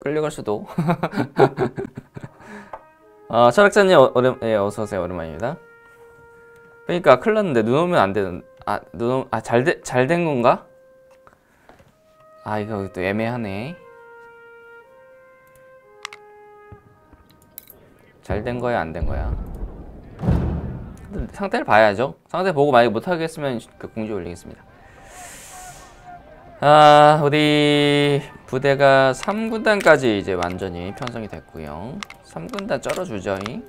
끌려갈 수도. 아, 철학자님 어, 오랜, 예, 어서 오세요. 오랜만입니다. 그러니까 큰일 났는데 눈 오면 안 되는. 아, 눈 오, 아, 잘 돼, 잘된 건가? 아, 이거 또 애매하네. 잘 된 거야, 안 된 거야? 상태를 봐야죠. 상태 보고 만약에 못하겠으면 그 공지 올리겠습니다. 아, 우리 부대가 3군단까지 이제 완전히 편성이 됐고요. 3군단 쩔어주죠. 이.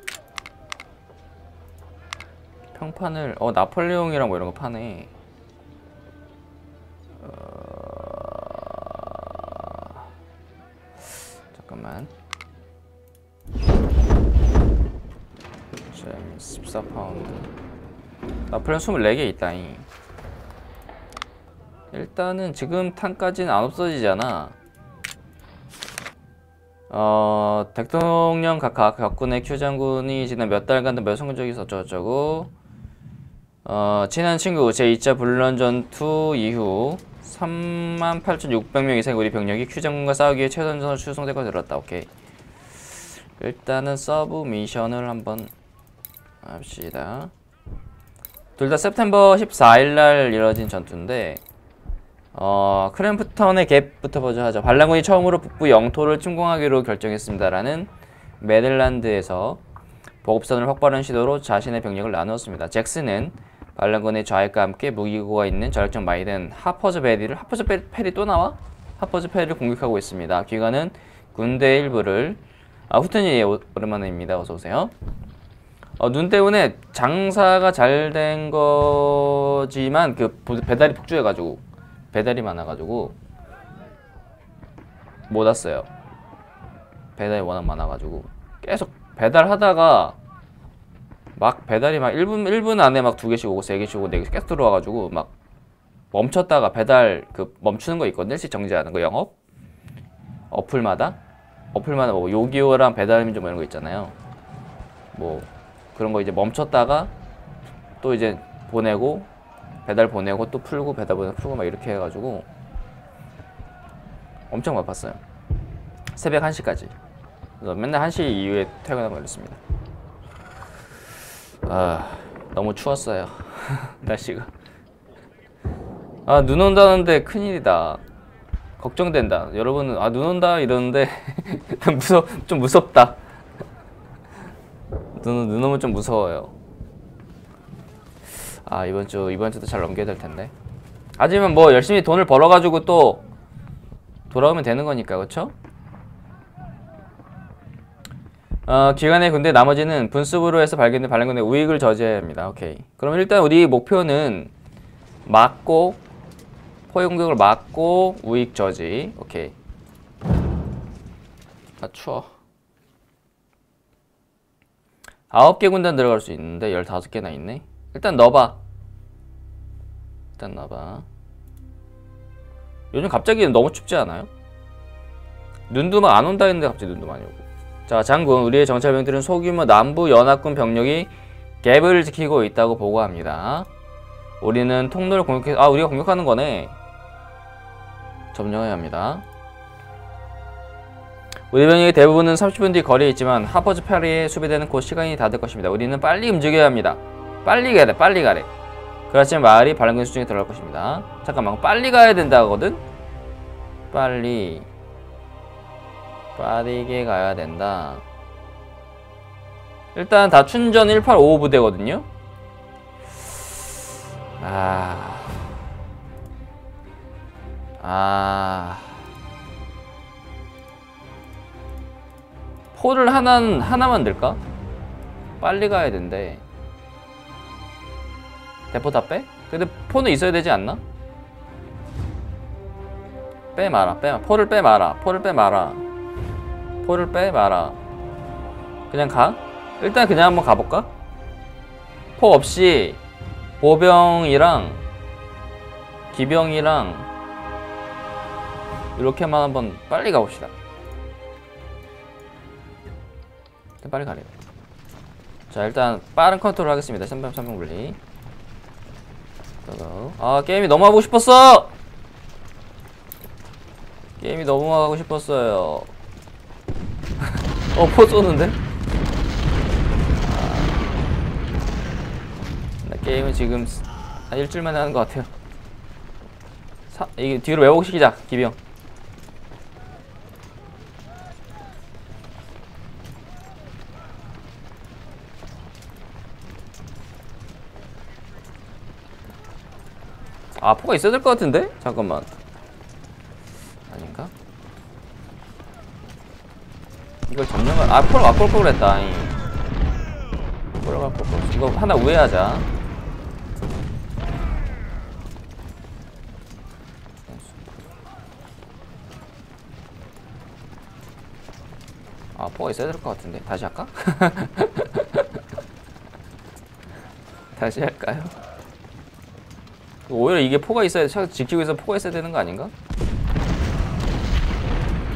평판을 어 나폴레옹이랑 뭐 이런 거 파네. 어... 잠깐만. 잼 14파운드. 나폴레옹 24개 있다잉. 일단은 지금 탄까지는 안 없어지잖아. 어, 대통령 각각 격군의 큐 장군이 지난 몇 달간 몇 성적이 어쩌고저쩌고 어, 친한 친구 제2차 불런 전투 이후 38,600명 이상 우리 병력이 큐 장군과 싸우기 위해 최선전을 추송될 거 들었다. 오케이. 일단은 서브 미션을 한번 합시다. 둘 다 September 14일 날 이뤄진 전투인데 어, 크램프턴의 갭부터 먼저 하죠. 반란군이 처음으로 북부 영토를 침공하기로 결정했습니다라는 메릴랜드에서 보급선을 확보하는 시도로 자신의 병력을 나누었습니다. 잭슨은 반란군의 좌익과 함께 무기고가 있는 전략적 마을인 하퍼즈 페리를 하퍼즈 페리 또 나와? 하퍼즈 페리를 공격하고 있습니다. 귀하는 군대 일부를 아 후튼이 오랜만입니다. 어서 오세요. 어, 눈 때문에 장사가 잘 된 거지만 그 배달이 폭주해가지고 배달이 많아가지고 못 왔어요. 배달이 워낙 많아가지고 계속 배달하다가 막 배달이 막 1분 1분 안에 막 두 개씩 오고 세 개씩 오고 네 개씩 계속 들어와가지고 막 멈췄다가 배달 그 멈추는 거 있거든요. 일시 정지하는 거 영업 어플마다 어플마다 뭐 요기요랑 배달민족 뭐 이런 거 있잖아요. 뭐 그런 거 이제 멈췄다가 또 이제 보내고 배달 보내고 또 풀고 배달 보내고 풀고 막 이렇게 해가지고 엄청 바빴어요. 새벽 1시까지. 그래서 맨날 1시 이후에 퇴근하고 그랬습니다. 아, 너무 추웠어요. 날씨가. 아, 눈 온다는데 큰일이다. 걱정된다. 여러분은, 아, 눈 온다 이러는데, 무서, 좀 무섭다. 눈, 눈 오면 좀 무서워요. 아 이번 주 이번 주도 잘 넘겨야 될 텐데. 하지만 뭐 열심히 돈을 벌어가지고 또 돌아오면 되는 거니까 그렇죠? 어, 기간의 군대 나머지는 분수부로 해서 발견된 반란군의 우익을 저지해야 합니다. 오케이. 그럼 일단 우리 목표는 막고 포위 공격을 막고 우익 저지. 오케이. 아 추워. 아홉 개 군단 들어갈 수 있는데 열다섯 개나 있네. 일단 넣어봐. 일단 넣어봐. 요즘 갑자기 너무 춥지 않아요? 눈도 막 안 온다 했는데 갑자기 눈도 많이 오고. 자 장군 우리의 정찰병들은 소규모 남부 연합군 병력이 갭을 지키고 있다고 보고합니다. 우리는 통로를 공격해 아 우리가 공격하는 거네. 점령해야 합니다. 우리 병력의 대부분은 30분 뒤 거리에 있지만 하퍼즈 페리에 수비되는 곧 시간이 다 될 것입니다. 우리는 빨리 움직여야 합니다 빨리 가래 빨리 가래. 그렇지만 마을이 반란군 수중에 들어갈 것입니다. 잠깐만 빨리 가야 된다거든? 빨리. 빠르게 가야 된다. 일단 다 춘전 185 부대거든요? 아... 아... 포를 하나, 하나 만 들까? 빨리 가야 된대 대포 다 빼? 근데 포는 있어야 되지 않나? 빼 마라 빼 포를 빼 마라 포를 빼 마라 포를 빼 마라 그냥 가? 일단 그냥 한번 가볼까? 포 없이 보병이랑 기병이랑 이렇게만 한번 빨리 가봅시다 빨리 가래요 자 일단 빠른 컨트롤 하겠습니다 3번 3번 분리 아 게임이 너무 하고 싶었어! 게임이 너무 하고 싶었어요 어, 포 쏘는데? 나 게임은 지금 한 일주일 만에 하는 것 같아요. 사, 이게 뒤로 왜곡시키자, 기병. 아, 포가 있어야 될 것 같은데? 잠깐만. 아닌가? 이걸 점령을, 아, 포를 올걸 그랬다. 이. 포를 올 걸. 이거 하나 우회하자. 아, 포가 있어야 될 것 같은데. 다시 할까? 다시 할까요? 오히려 이게 포가 있어야 차 지키고 있어 포가 있어야 되는 거 아닌가?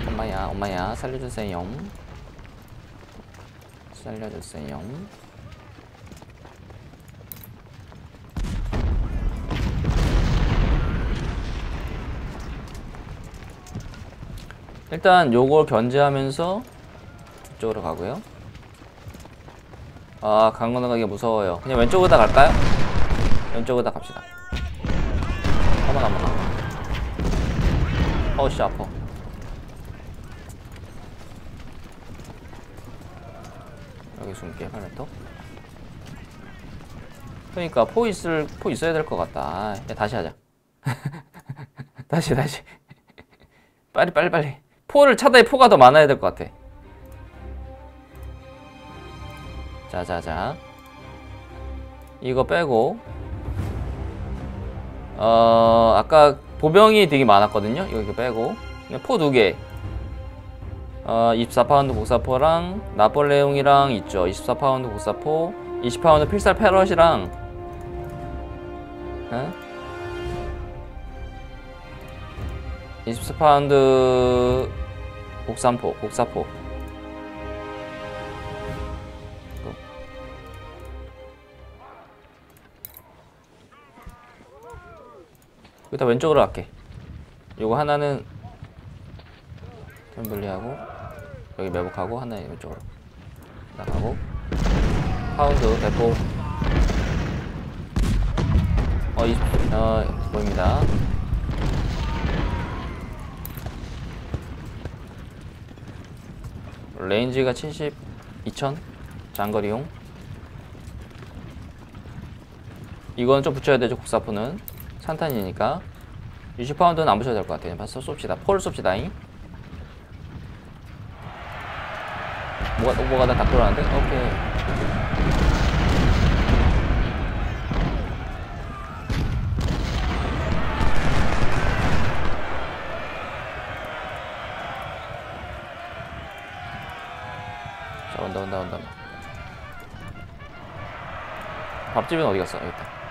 엄마야 엄마야 살려주세요. 살려주세요. 일단 요걸 견제하면서 이쪽으로 가고요. 아 강건너 가기 무서워요. 그냥 왼쪽으로 다 갈까요? 왼쪽으로 다 갑시다 어머나 어머나 어우씨 아파. 여기 숨게 8m 그러니까 포 있을 포 있어야 될 것 같다. 아, 야, 다시 하자. 다시 다시. 빨리 빨리 빨리. 포를 차다에 포가 더 많아야 될 것 같아. 자자자. 이거 빼고 어 아까 보병이 되게 많았거든요. 이렇게 빼고. 포 두 개. 어 24파운드 곡사포랑 나폴레옹이랑 있죠. 24파운드 곡사포 20파운드 필살 패럿이랑. 에? 24파운드 복삼포 복사포 여기다 왼쪽으로 갈게. 요거 하나는 템블리하고 여기 매복하고 하나는 왼쪽으로 나가고. 파운드 대포. 어, 이, 어 보입니다. range가 70 2000 장거리용. 이건 좀 붙여야 되죠 곡사포는 산탄이니까 60파운드는 안 붙여도 될 것 같아요. 봐서 쏩시다. 폴 쏩시다 뭐가 어, 뭐가 나다 돌아가는데? 오케이. 자 온다 온다 온다. 밥집은 어디 갔어? 여기 있다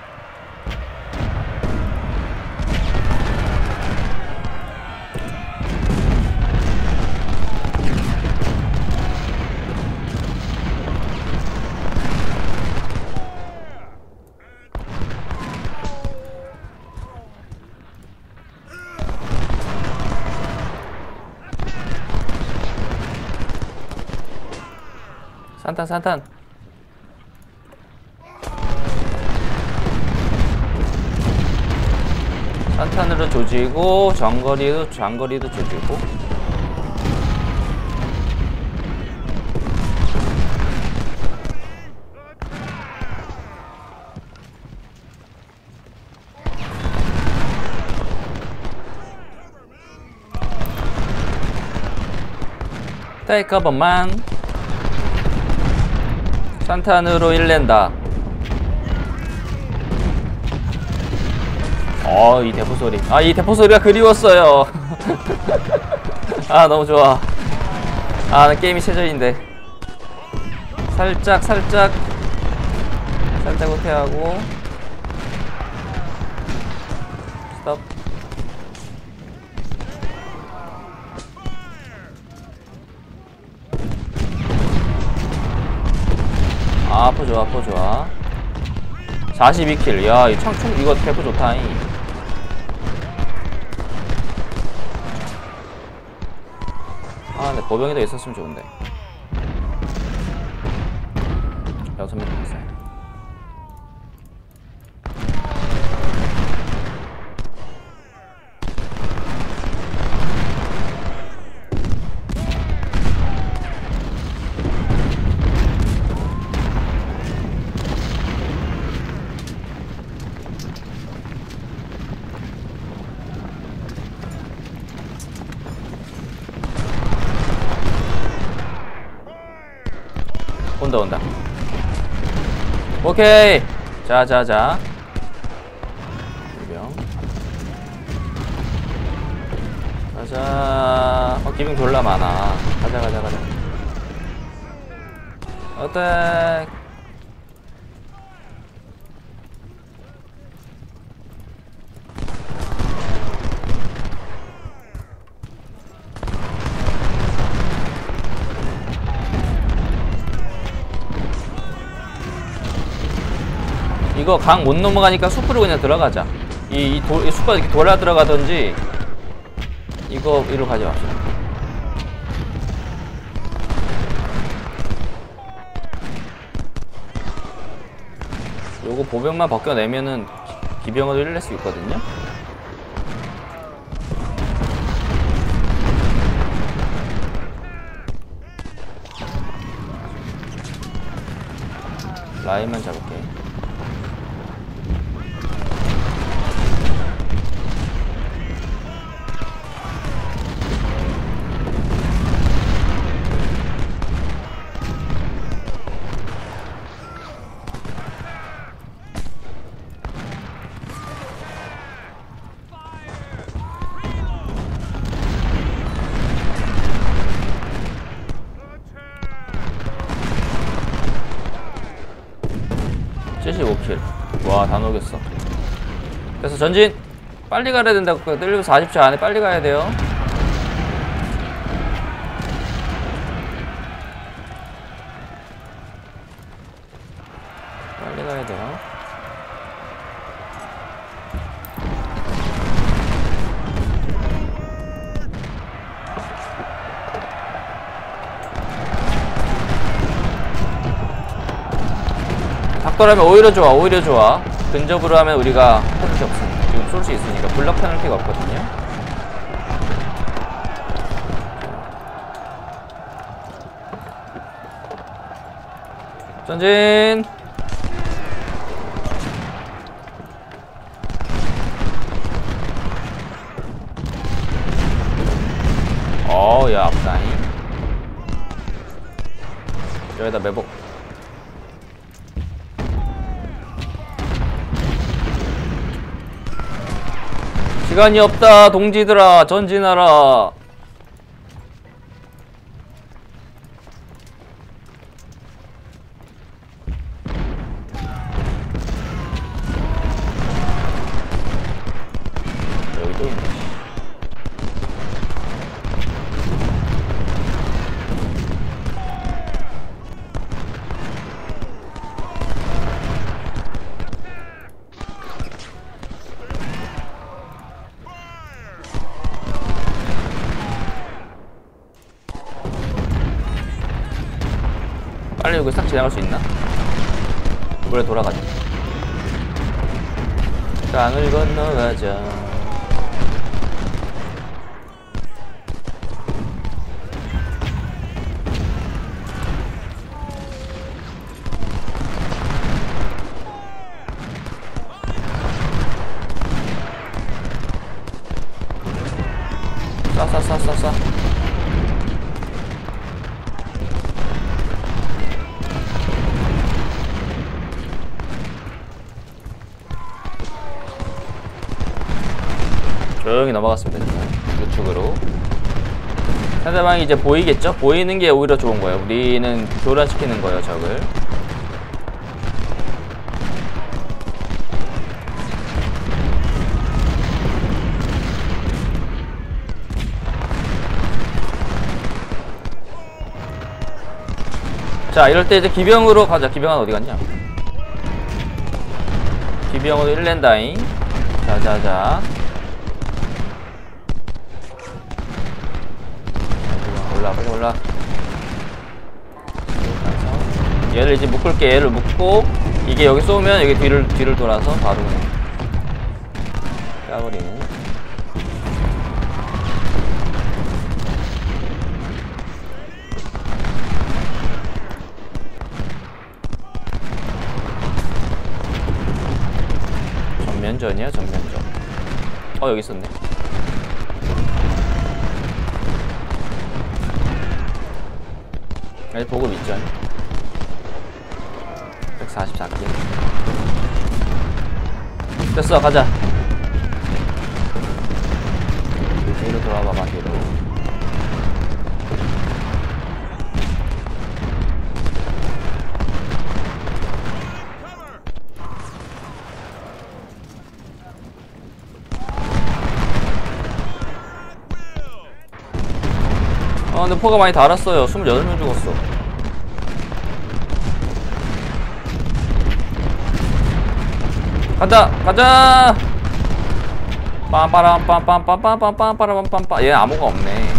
산탄 산탄. 산탄으로 조지고 장거리도 장거리도 조지고. Take man 산탄으로 1랜다 어, 이 대포 소리. 아, 이 대포 소리가 그리웠어요. 아, 너무 좋아. 아, 나 게임이 최저인데. 살짝, 살짝. 살짝 후퇴하고. 스톱. 아, 아포 좋아, 아포 좋아. 42킬. 야, 이 창총, 이거 대포 좋다. 잉. 아, 근데 보병이 더 있었으면 좋은데 여섯 명 남았어요 온다 온다 오케이. 자자자. 기병 가자. 어 기병 졸라 많아. 가자 가자 가자. 어택 이거 강 못 넘어가니까 숲으로 그냥 들어가자. 이, 이, 도, 이 숲가 이렇게 돌아 들어가든지 이거 이리로 가지 맙시다. 요거 보병만 벗겨내면은 기- 기병으로 일낼 수 있거든요. 라인만 잡을게. 칠십오 킬 와, 다 녹였어. 그래서 전진! 빨리 가야 된다고. 1분 40초 안에 빨리 가야 돼요. 빨리 가야 돼요. 닥터라면 오히려 좋아, 오히려 좋아. 근접으로 하면 우리가 페널티 없으니까. 지금 쏠 수 있으니까. 블럭 페널티가 없거든요. 전진! 어, 야, 앞다잉. 여기다 매복. 시간이 없다, 동지들아. 전진하라. 여기 또 있네. 빨리 여기 싹 지나갈 수 있나? 물에 돌아가자. 강을 건너가자. 싸싸싸싸싸. 조용히 넘어갔습니다. 우측으로. 상대방이 이제 보이겠죠? 보이는 게 오히려 좋은 거예요. 우리는 교란시키는 거예요, 적을. 자, 이럴 때 이제 기병으로 가자. 기병은 어디 갔냐? 기병으로 1랜다잉. 자자자. 올라 빨리 올라 얘를 이제 묶을게. 얘를 묶고 이게 여기 쏘면 여기 뒤를 뒤를 돌아서 바로 까버리는. 전면전이야 전면전. 어 여기 있었네. 여기 보급 있죠 됐어 가자. 뒤로 돌아봐봐 뒤로. 아 근데 포가 많이 달았어요. 28명 죽었어 간다 가자. 빰빠람 빰빰빰빰빰빰빰빰빰빰 얘 암호가 없네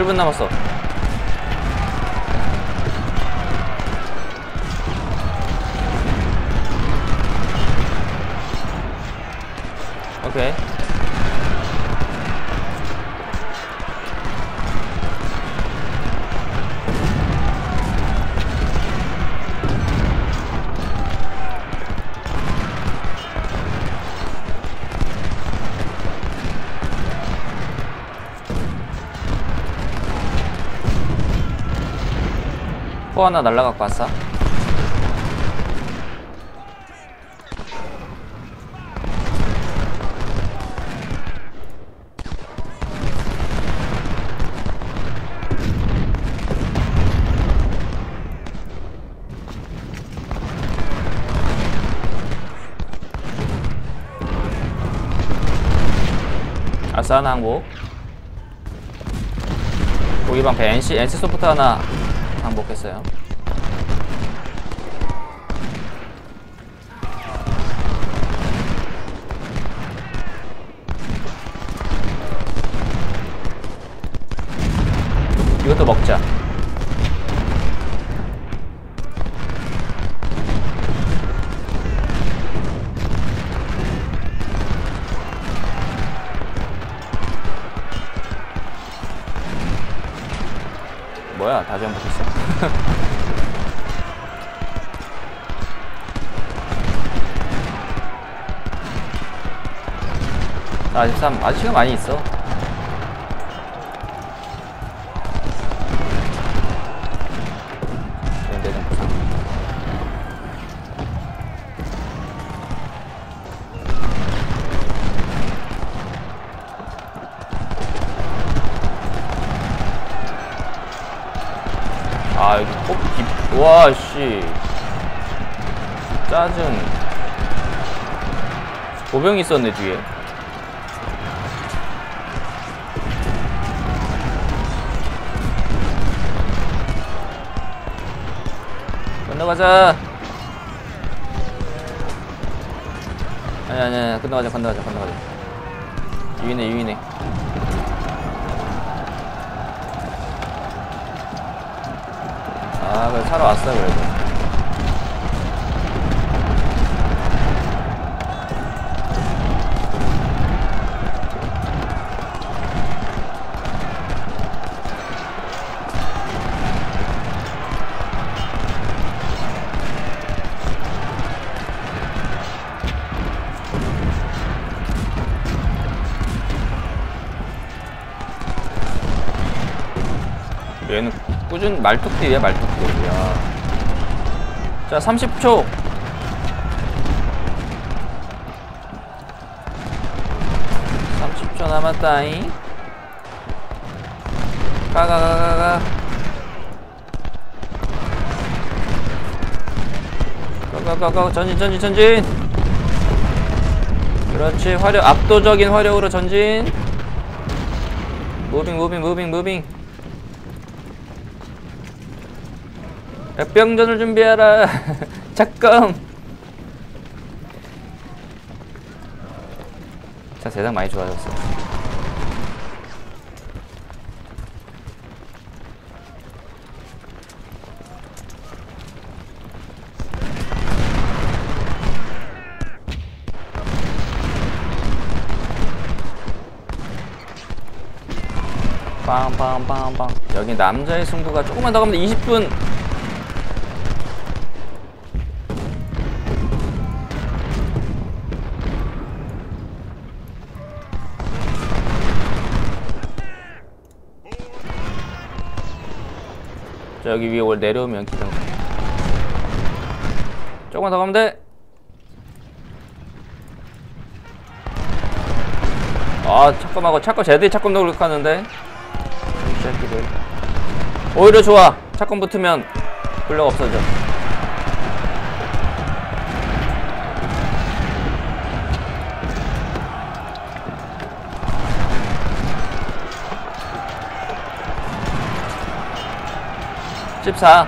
1분 남았어. 오케이 포 하나 날라갖고 왔어. 아싸 하나 항복 고기 방패 NC, NC 소프트 하나 항복했어요 43 아저씨가 많이 있어. 연대는 부상 아, 여기 꼭 깊.. 와씨. 짜증. 보병이 있었네 뒤에. 가자. 아니 아니 아니 건너가자 건너가자 건너가자. 유인해 유인해 얘는 꾸준 말뚝딜이야 말뚝딜 야. 자 30초. 30초 남았다잉. 가가가가가. 가가가가. 전진 전진 전진. 그렇지. 화력 압도적인 화력으로 전진. 무빙 무빙 무빙 무빙 백병전을 준비하라. 잠깐 자 세상 많이 좋아졌어. 빵빵빵빵. 여기 남자의 승부가 조금만 더 가면 20분 여기 위에 올 내려오면 기둥 조금만 더 가면 돼 아, 잠깐만, 차건 제대로 차건 노력하는데. 이 새끼들. 오히려 좋아. 차건 붙으면 블럭 없어져. 십사.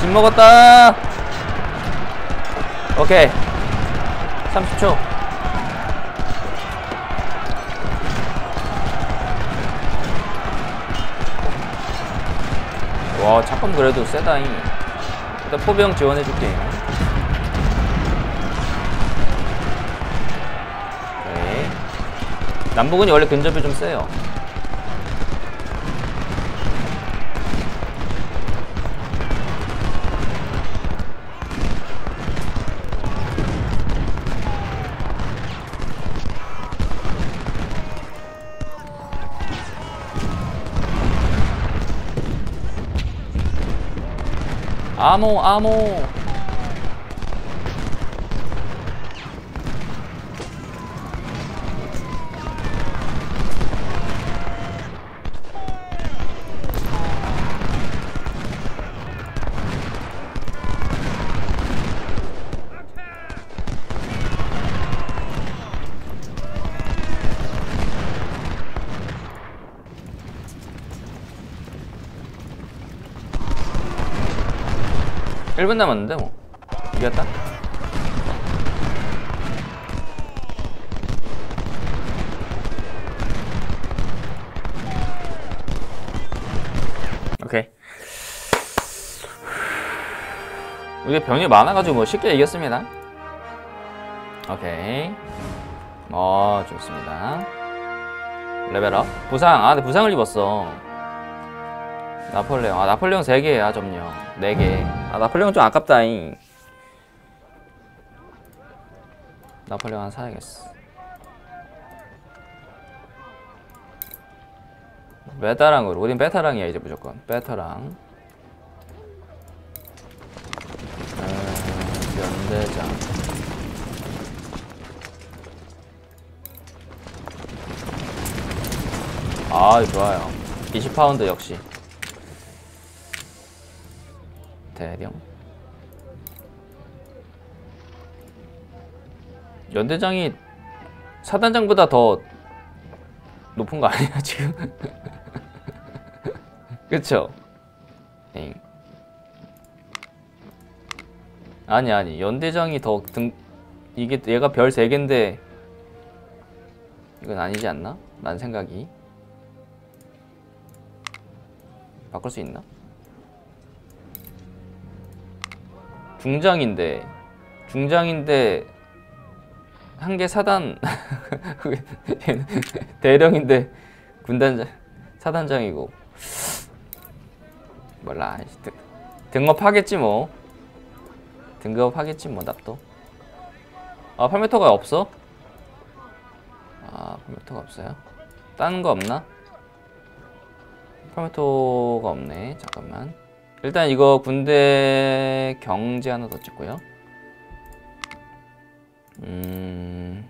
집 먹었다. 오케이. 30초. 와 잠깐 그래도 세다잉 일단 포병 지원해줄게 오케이 남북은이 원래 근접이 좀 세요 モンアーモン 1분 남았는데 뭐. 이겼다? 이게 병이 많아가지고 뭐 쉽게 이겼습니다. 오케이. 어 좋습니다. 레벨업. 부상. 아 근데 부상을 입었어. 나폴레옹. 아 나폴레옹 3개야 점령. 4개. 아 나폴레옹 좀 아깝다잉. 나폴레옹 하나 사야겠어. 베타랑으로 우린 베타랑이야 이제 무조건. 베타랑. 음, 연대장. 아 좋아요. 20파운드 역시 대령 연대장이 사단장보다 더 높은 거 아니야 지금? 그쵸? 엥. 아니 아니 연대장이 더 등 이게 얘가 별 3개인데 이건 아니지 않나? 난 생각이 바꿀 수 있나? 중장인데 중장인데 한 개 사단 대령인데 군단장 사단장이고 몰라 등업하겠지 뭐 등급하겠지 뭐 납도 아 8m가 없어? 아 8m가 없어요? 다른 거 없나? 8m가 없네 잠깐만 일단 이거 군대 경제 하나 더 찍고요. 음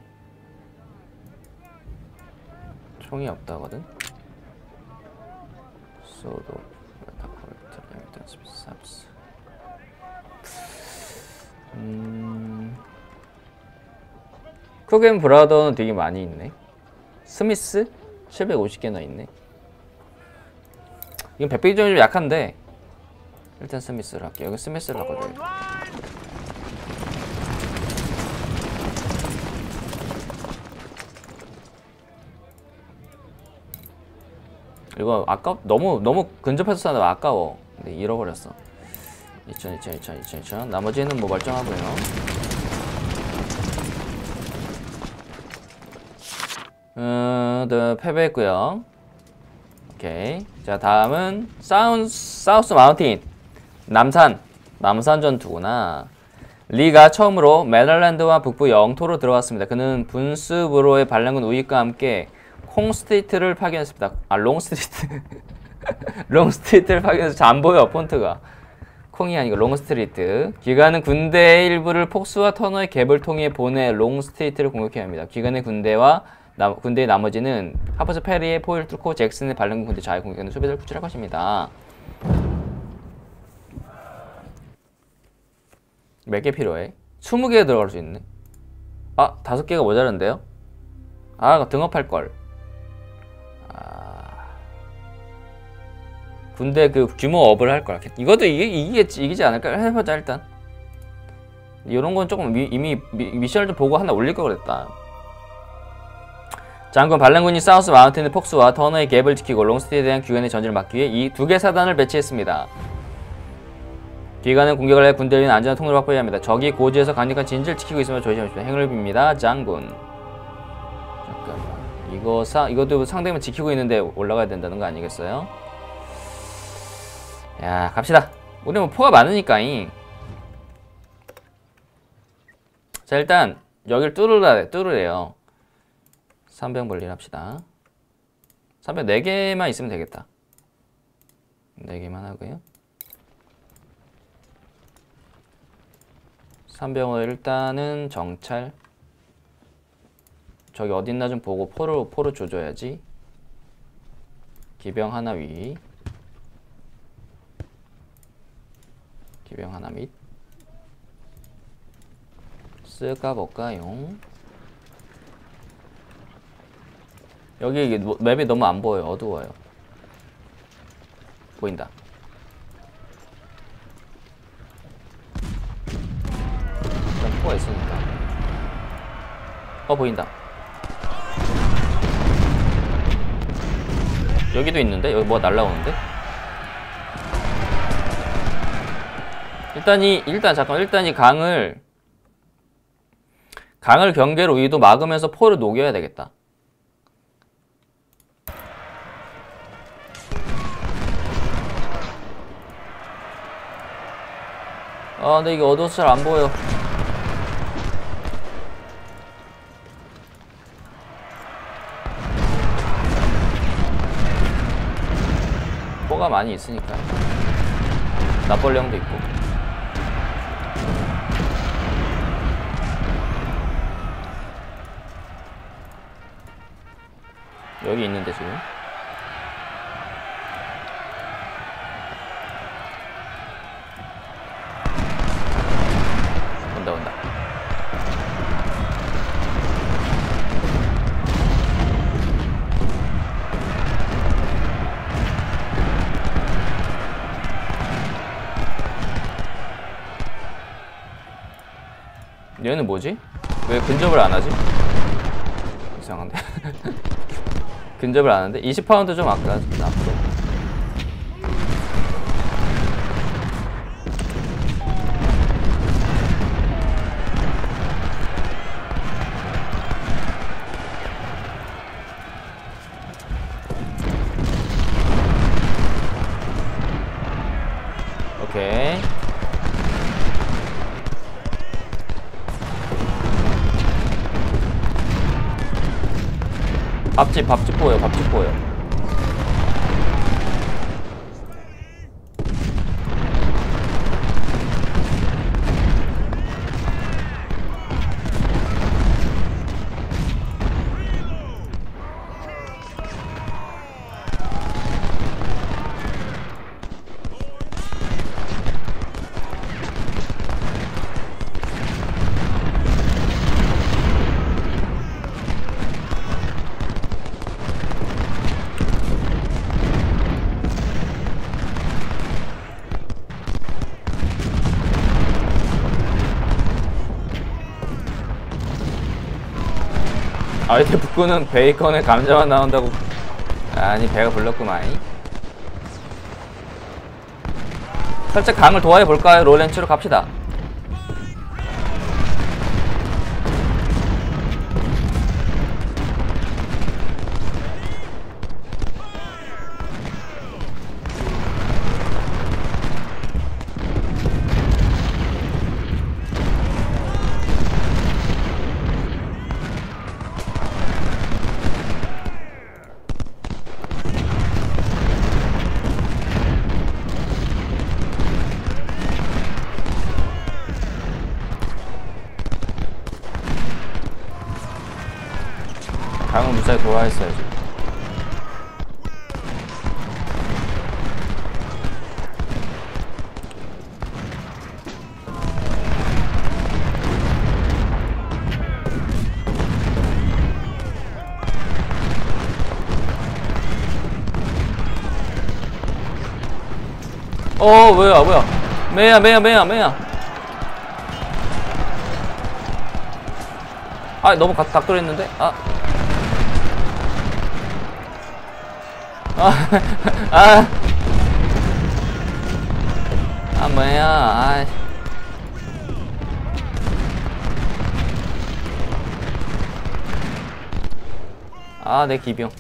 총이 없다거든. 소도 음. 크겐 브라더는 되게 많이 있네. 스미스 750개나 있네. 이건 100배 기준이 좀 약한데 일단 스미스를 할게요. 여기 스미스를 하거든. 이거 아까 너무 너무 근접해서 사는 아까워. 근데 잃어버렸어. 2000, 2000, 2000, 2000, 2000. 나머지는 뭐 멀쩡하고요. 어, 네, 패배했고요. 오케이. 자, 다음은 사운, 사우스 마운틴. 남산. 남산 전투구나. 리가 처음으로 메릴랜드와 북부 영토로 들어왔습니다. 그는 분스브로의 반란군 우익과 함께 콩스트리트를 파견했습니다. 아, 롱스트리트. 롱스트리트를 파견해서 잘안 보여, 폰트가. 콩이 아니고 롱스트리트. 기관은 군대의 일부를 폭스와 터너의 갭을 통해 보내 롱스트리트를 공격해야 합니다. 기관의 군대와 나, 군대의 나머지는 하버스 페리의 포위를 뚫고 잭슨의 반란군 군대 잘 공격하는 소비를 구출할 것입니다. 몇 개 필요해? 20개 들어갈 수 있네. 아, 5개가 모자란데요? 아, 등업할 걸. 군대 그 규모 업을 할 거라. 이것도 이게 이기겠지 이기지 않을까 해보자 일단. 이런 건 조금 미, 이미 미, 션을좀 보고 하나 올릴 거 그랬다. 장군 발렌군이 사우스 마운틴의 폭스와 터너의 갭을 지키고 롱스티에 대한 귀관의 전진을 막기 위해 이 두 개 사단을 배치했습니다. 기관은 공격을 해 군대를 위한 안전한 통로를 확보해야 합니다. 적이 고지에서 강력한 진지를 지키고 있으면 조심하십시오. 행을 빕니다. 장군. 잠깐만. 이거 사, 이것도 상대면 지키고 있는데 올라가야 된다는 거 아니겠어요? 야 갑시다 우리 뭐 포가 많으니까 잉 자 일단 여길 뚫으라 뚫으래요 300 벌린 합시다 300 4개만 있으면 되겠다 4개만 하고요 3병을 일단은 정찰 저기 어딨나 좀 보고 포로 포로 조져야지 기병 하나 위 기병 하나 및 쓸까 볼까요? 여기 이게 맵이 너무 안 보여요. 어두워요. 보인다. 일단 포가 있으니까. 어 보인다. 여기도 있는데? 여기 뭐가 날라오는데? 일단 이 일단 잠깐 일단 이 강을 강을 경계로 위도 막으면서 포를 녹여야 되겠다. 아 근데 이게 어두워서 잘 안 보여. 많이 있으니까. 납벌령도 있고. 여기 있는데 지금 온다 온다 얘는 뭐지? 왜 근접을 안 하지? 이상한데 근접을 안 하는데 20파운드 좀 아까 밥집 밥집 보여 밥 북구는 베이컨에 감자만 나온다고. 아니 배가 불렀구만 살짝 강을 도와해 볼까요? 롤렌츠로 갑시다 도와했어야지. 어 뭐야 뭐야. 매야 매야 매야 매야. 아 너무 가, 닥돌했는데? 아 아, 아, 아, 뭐야, 아. 아, 내 기병.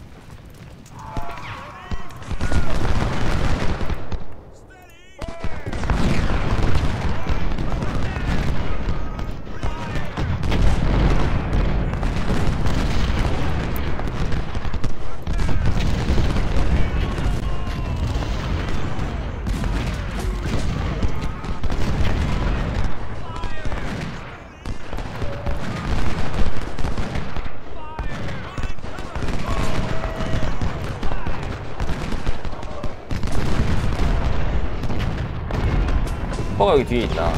여기 뒤에 있다.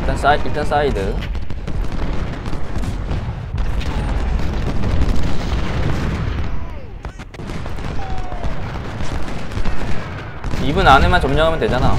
일단 사이 일단 사이드. 이분 안에만 점령하면 되잖아.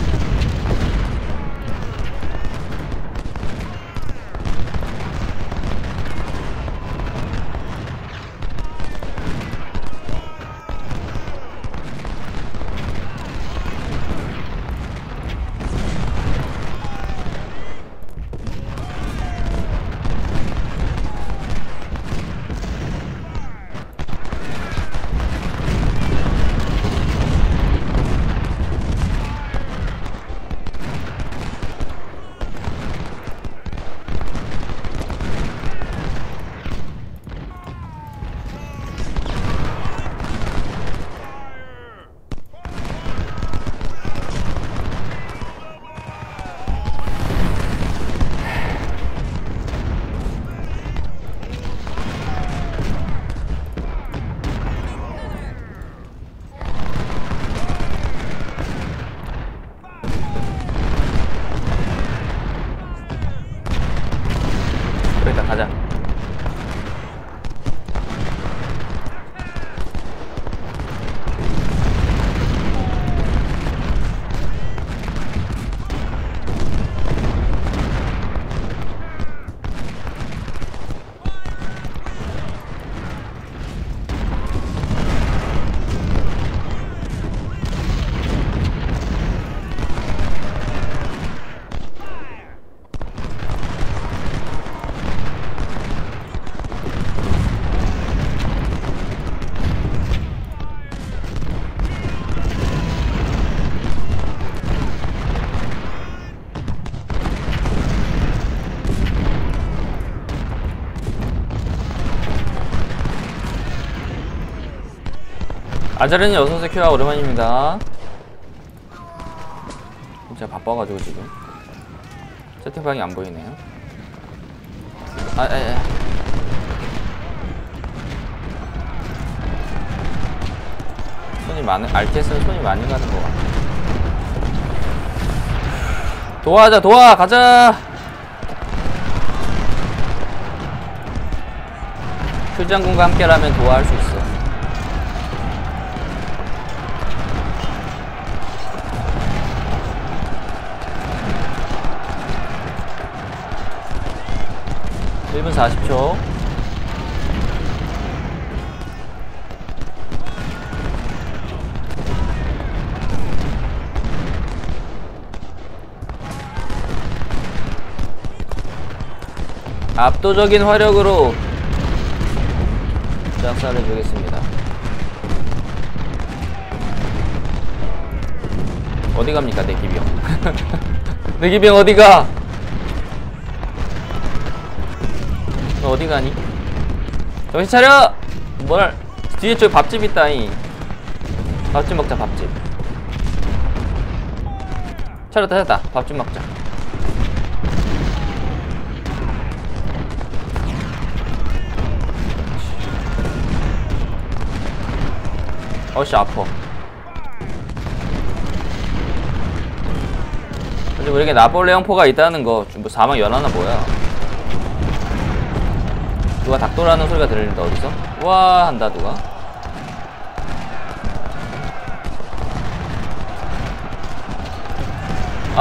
아자르님 어서오세요 큐아 오랜만입니다. 진짜 바빠가지고 지금. 채팅방이 안 보이네요. 아, 아, 아. 손이 많은 RTS는 손이 많이 가는 것 같아. 도와자 도와 가자! 풀장군과 함께라면 도와할 수 있어 1분 40초. 압도적인 화력으로 짝살을 주겠습니다. 어디 갑니까, 내 기병? 내 기병 어디가? 어디 가니? 정신 차려! 뭘? 뒤에 저기 밥집 있다이. 밥집 먹자, 밥집. 차렸다, 차렸다. 밥집 먹자. 어씨, 아파. 근데 우리에게 나폴레옹포가 있다는 거, 뭐 사망 연하나 뭐야? 누가 닭도라는 소리가 들리는데 어디서? 와 한다 누가?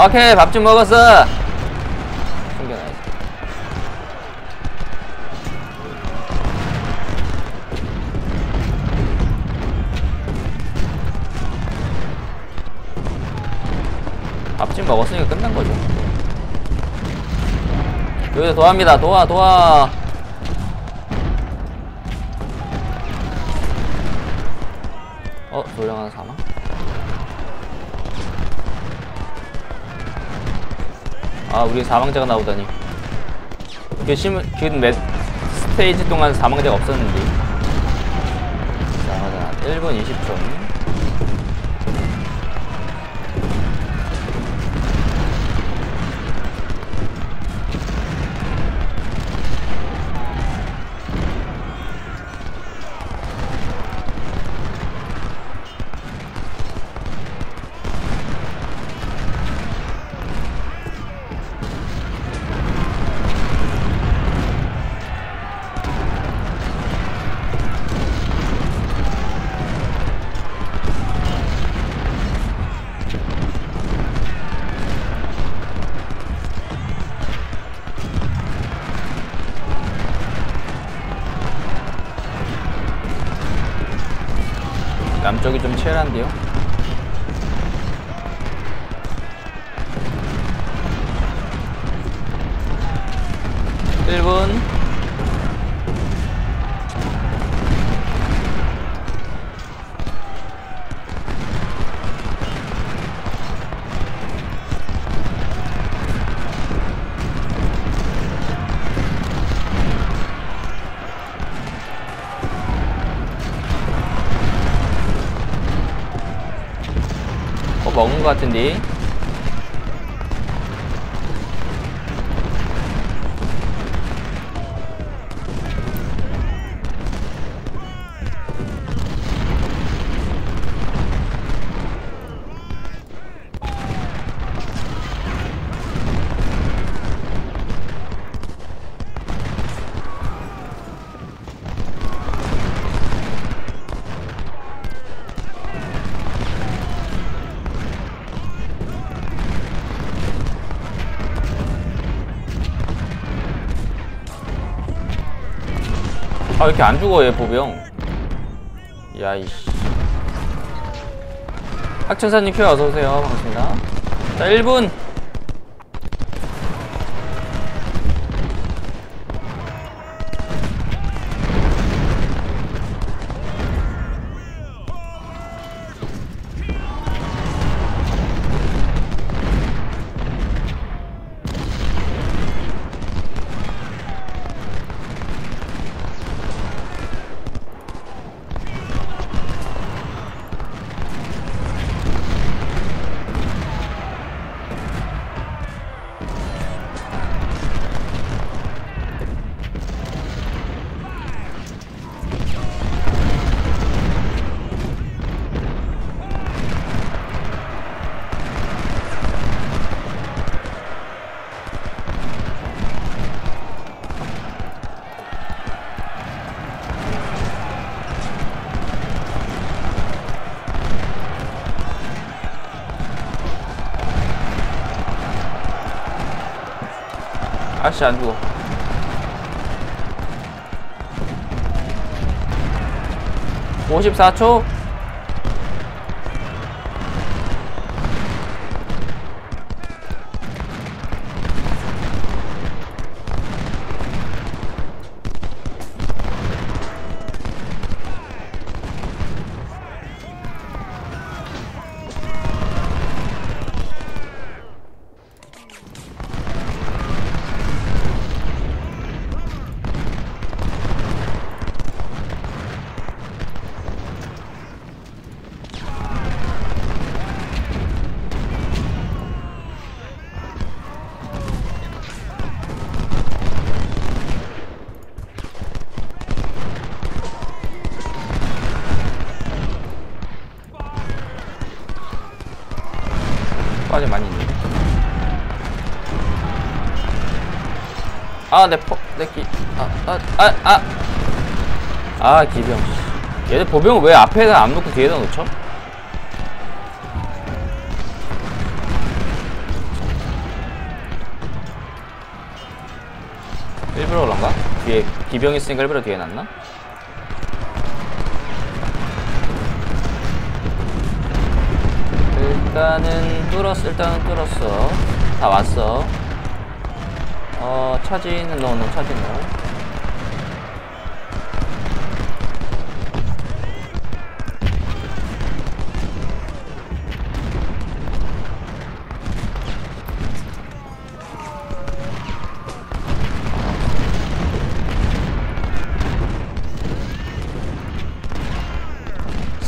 오케이 밥 좀 먹었어. 숨겨놔야지. 밥 좀 먹었으니까 끝난 거죠. 여기서 도와입니다. 도와 도와. 아, 우리 사망자가 나오다니. 그 심, 그몇 스테이지 동안 사망자가 없었는데. 자, 맞아. 1분 20초. 치열한데요? 것 같은데. 아, 왜 이렇게 안 죽어, 얘, 보병. 야, 이씨. 학천사님 큐 어서오세요. 반갑습니다. 자, 1분. 씨 안 죽어. 오십사 초. 아.. 아.. 아! 아 기병 씨. 얘들 보병을 왜 앞에다 안 놓고 뒤에다 놓죠? 일부러 그런가? 뒤에 기병 있으니까 일부러 뒤에 놨나? 일단은 뚫었어 일단은 뚫었어 다 왔어 어 차지는 넣어놓 차지 넣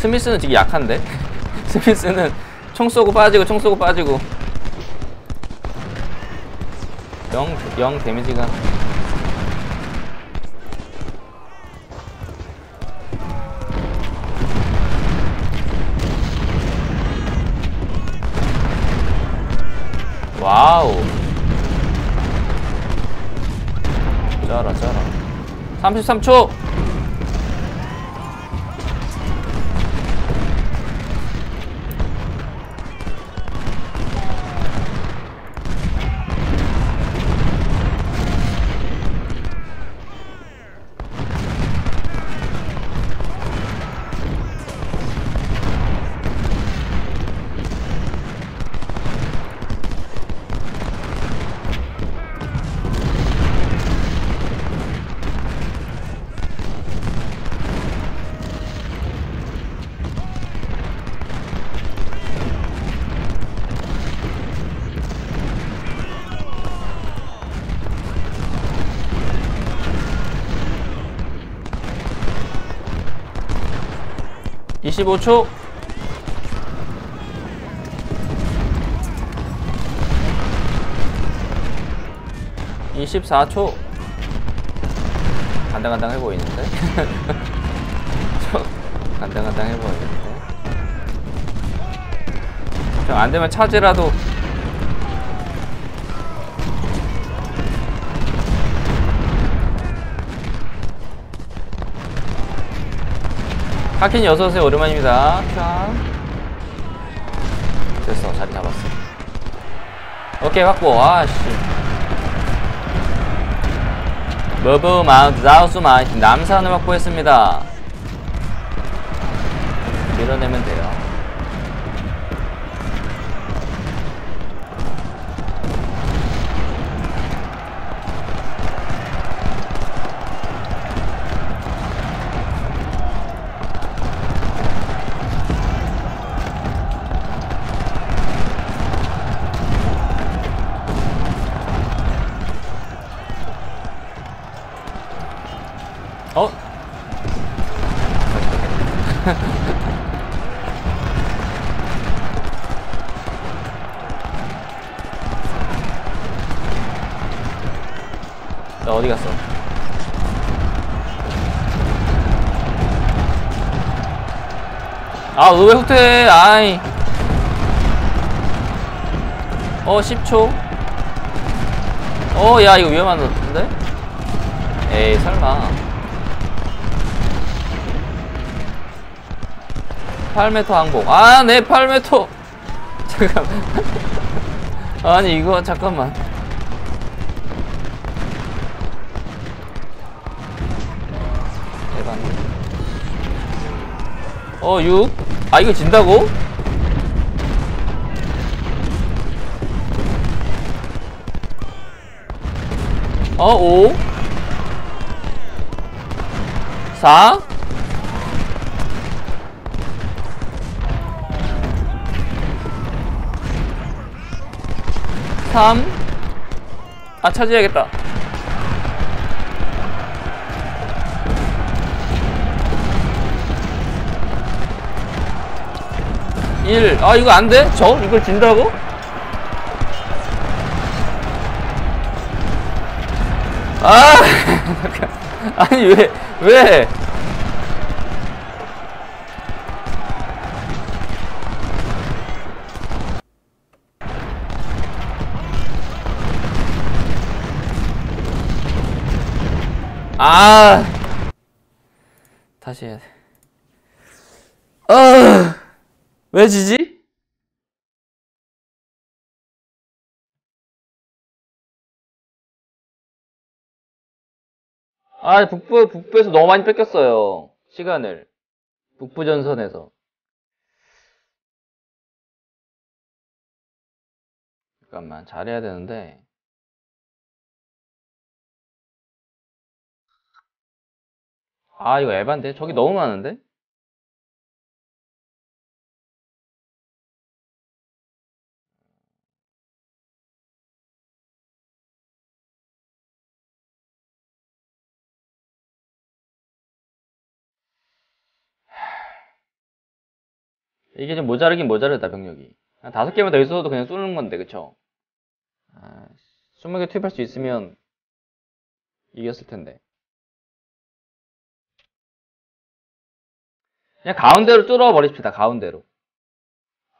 스미스는 되게 약한데? 스미스는 총 쏘고 빠지고 총 쏘고 빠지고. 0, 0 데미지가. 와우. 쩔어 쩔어. 33초 이십오 초 이십사 초 간당간당해 보이는데? 저 간당간당해 보이는데? 좀 안되면 차지라도 하킨이 어서오세요. 오랜만입니다. 자 됐어. 자리 잡았어. 오케이 확보. 아씨. 머브 마운트 자우스 마이 남산을 확보했습니다. 밀어내면 돼요 왜 후퇴해? 아이. 어, 10초. 어, 야, 이거 위험한 것 같은데? 에이, 설마. 8m 항복. 아, 네, 8m. 잠깐만. 아니, 이거, 잠깐만. 대박. 어, 6. 아, 이거 진다고? 어, 5. 4. 3. 아, 차지해야겠다. 1. 아, 이거 안 돼? 저? 이걸 진다고? 아! 아니, 왜, 왜? 아! 다시 해야 돼. 아! 왜 지지? 아, 북부, 북부에서 너무 많이 뺏겼어요. 시간을. 북부 전선에서. 잠깐만, 잘해야 되는데. 아, 이거 에반데? 저기 너무 많은데? 이게 좀 모자르긴 모자르다, 병력이. 한 다섯 개만 더 있어도 그냥 쏘는 건데, 그쵸? 아, 20개 투입할 수 있으면 이겼을 텐데. 그냥 가운데로 뚫어 버립시다, 가운데로.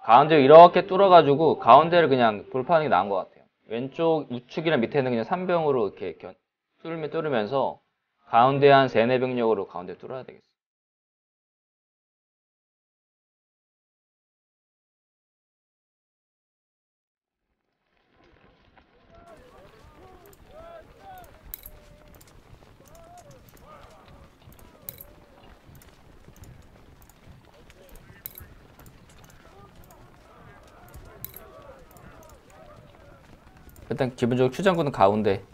가운데로 이렇게 뚫어 가지고, 가운데를 그냥 돌파하는 게 나은 것 같아요. 왼쪽 우측이랑 밑에는 그냥 3병으로 이렇게 견, 뚫으면 뚫으면서, 가운데 한 3, 4병력으로 가운데 뚫어야 되겠어. 일단 기본적으로 추장군은 가운데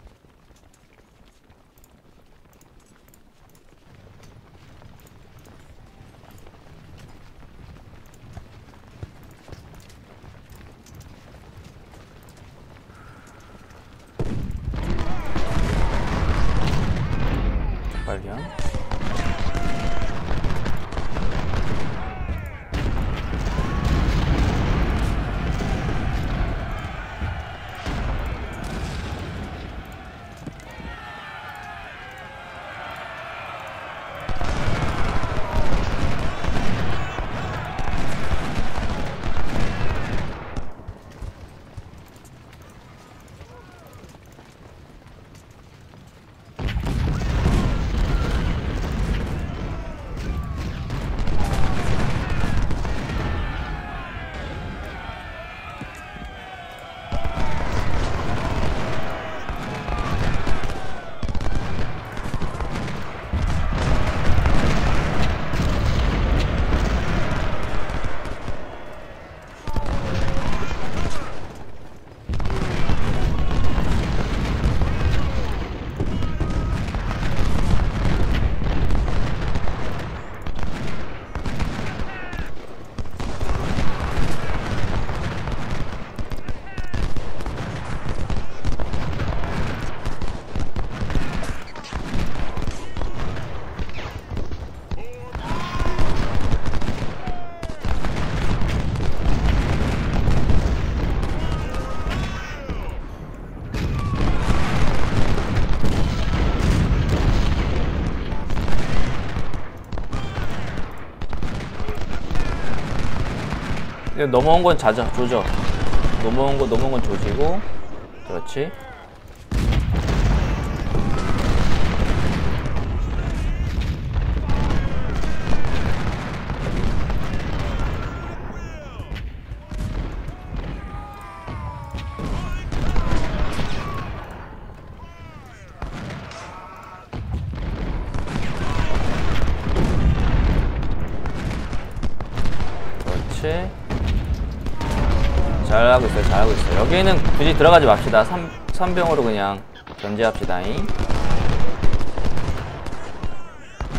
발견 이거 넘어온 건 자자 조져 넘어온 거 넘어온 건 조지고 그렇지 여기는 굳이 들어가지 맙시다. 3, 3병으로 그냥 견제합시다잉.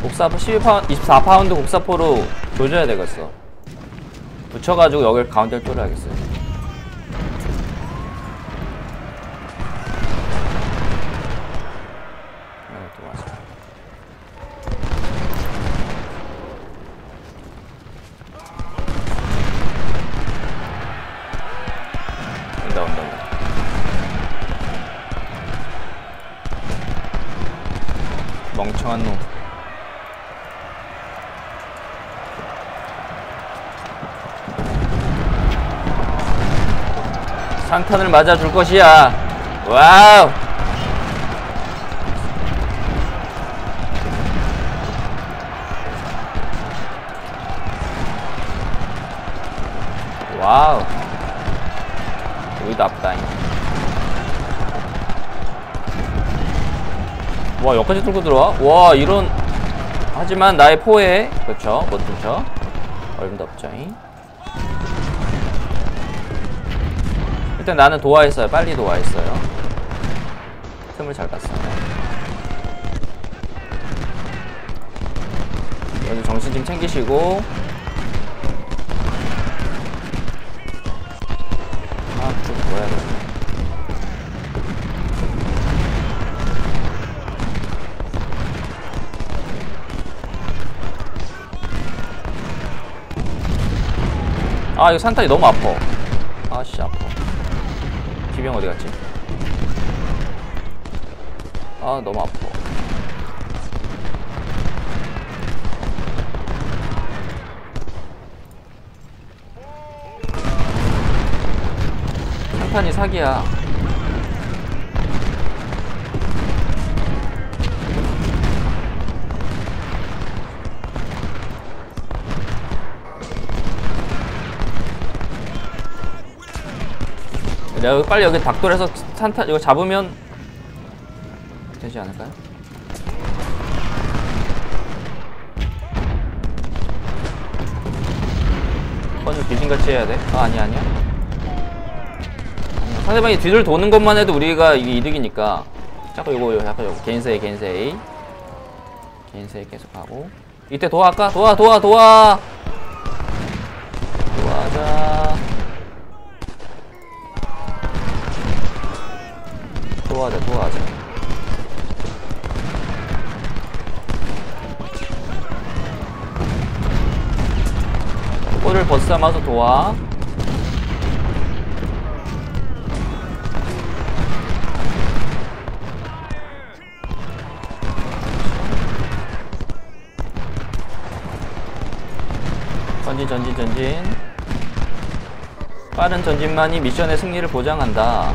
곡사포 12파운드, 24파운드 곡사포로 조져야 되겠어. 붙여가지고 여길 가운데를 뚫어야겠어요. 네, 또 와서. 온다 온다 온다. 멍청한 놈. 산탄을 맞아줄 것이야. 와우. 와우. 여기도 아프다잉. 와, 여기까지 뚫고 들어와? 와, 이런. 하지만 나의 포에, 그렇죠. 못 뚫죠. 얼음도 없죠잉. 일단 나는 도와했어요. 빨리 도와했어요. 틈을 잘 봤어요. 여기 정신 좀 챙기시고. 아, 좀 뭐야, 이거. 아, 이거 산타이 너무 아파. 아씨, 아파. 기병 어디 갔지? 아 너무 아파. 상탄이 사기야. 내가 빨리 여기 닭돌에서 산타 이거 잡으면 되지 않을까요? 먼저 귀신같이 해야 돼? 아 아니야 아니야. 상대방이 뒤를 도는 것만 해도 우리가 이게 이득이니까 자꾸 이거 약간 이거 겐세이 겐세이 겐세이 계속 하고 이때 도와할까? 도와 도와 도와 도와자 도와자 도와자 벗삼아서 도와. 전진 전진 전진. 빠른 전진만이 미션의 승리를 보장한다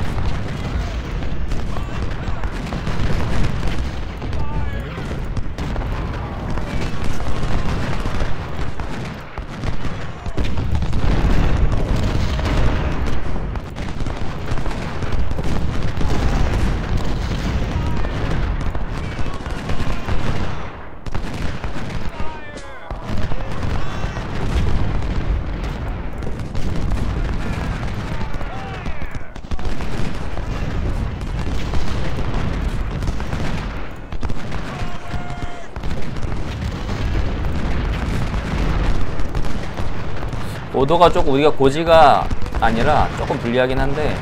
오도가 조금 우리가 고지가 아니라 조금 불리하긴 한데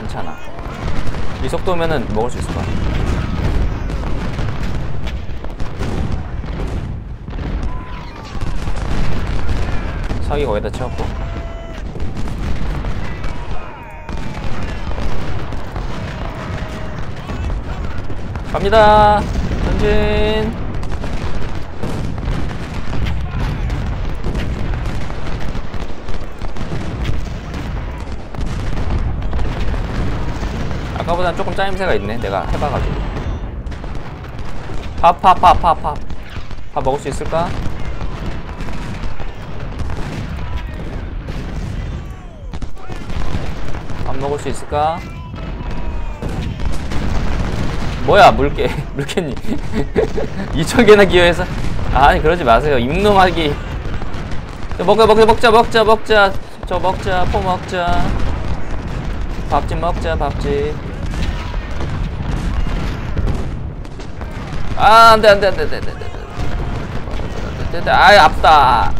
괜찮아. 이 속도면은 먹을 수 있을 거야 사기 거기다 채웠고. 갑니다. 전진 아까보단 조금 짜임새가 있네 내가 해봐가지고. 팝팝팝팝팝 밥 먹을 수 있을까? 밥 먹을 수 있을까? 뭐야 물개 물개님. 2천개나 기여해서? 아니 그러지 마세요. 임놈하기. 먹자 먹자 먹자 먹자 먹자. 저 먹자 포 먹자. 밥집 먹자 밥집 아 안돼 안돼 안돼 안돼 안돼 안돼 안돼 아이 아프다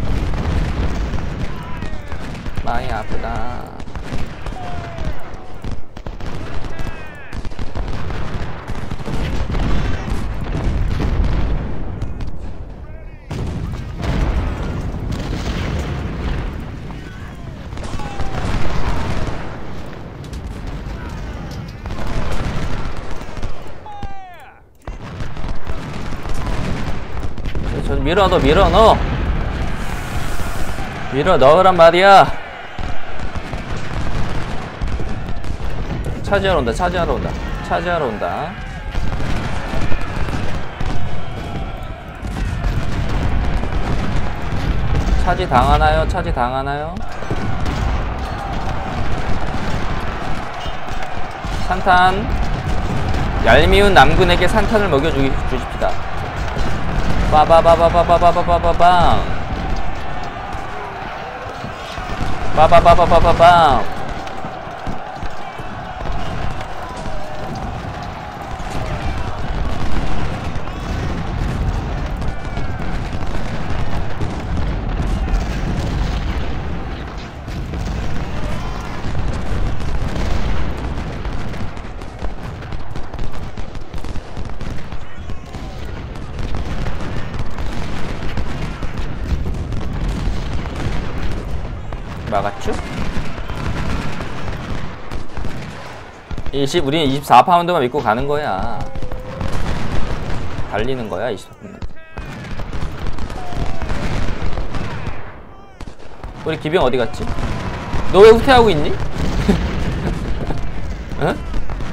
많이 아프다 저 밀어 넣어 밀어 넣어. 밀어 넣으란 말이야. 차지하러 온다 차지하러 온다 차지하러 온다. 차지 당하나요? 차지 당하나요? 산탄. 얄미운 남군에게 산탄을 먹여주기 주십시다 빠바바바바바바바바바방 빠바바바바바 20, 우리는 24파운드만 믿고 가는 거야. 달리는 거야, 24파운드. 우리 기병 어디 갔지? 너 왜 후퇴하고 있니? 어?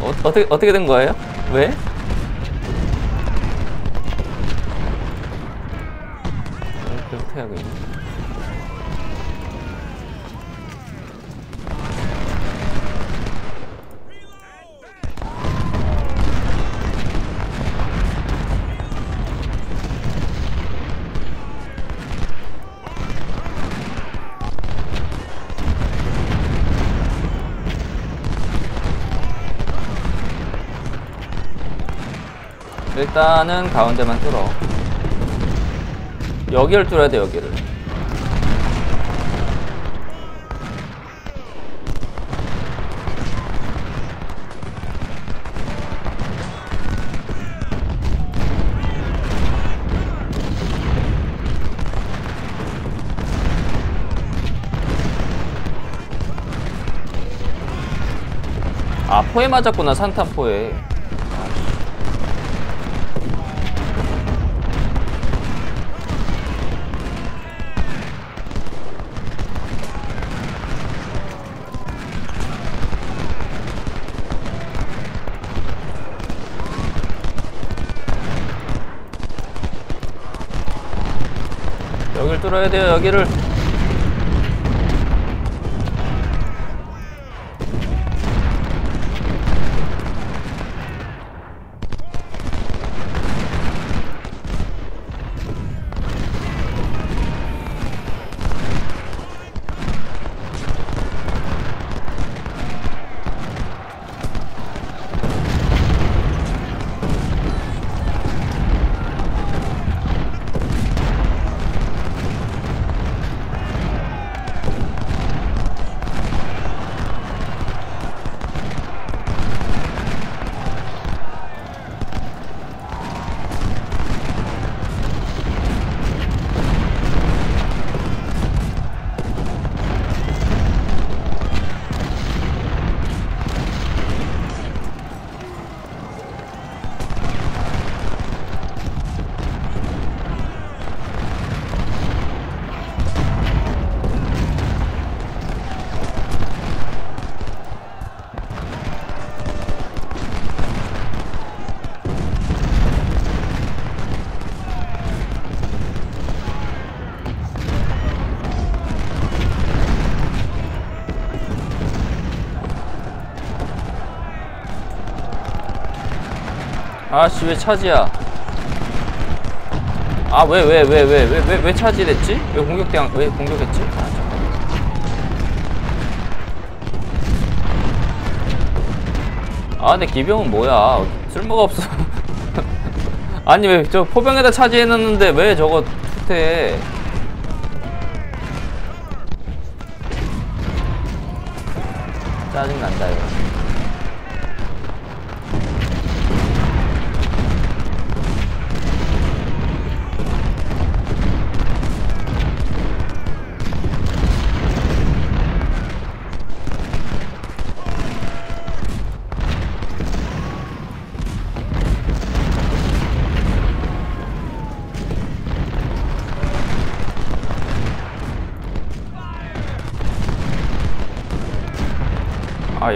어? 어떻게, 어떻게 된 거예요? 왜? 왜 후퇴하고 있니? 일단은 가운데만 뚫어. 여기를 뚫어야 돼 여기를. 아 포에 맞았구나 산탄 포에 뚫어야 돼요. 여기를 왜 차지야 아 왜 왜 왜 왜 왜 왜 왜 차지됐지? 왜 공격당 왜 공격했지? 아. 아 근데 기병은 뭐야 쓸모가 없어 아니 왜 저 포병에다 차지해놨는데 왜 저거 투퇴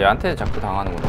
얘한테 자꾸 당하는구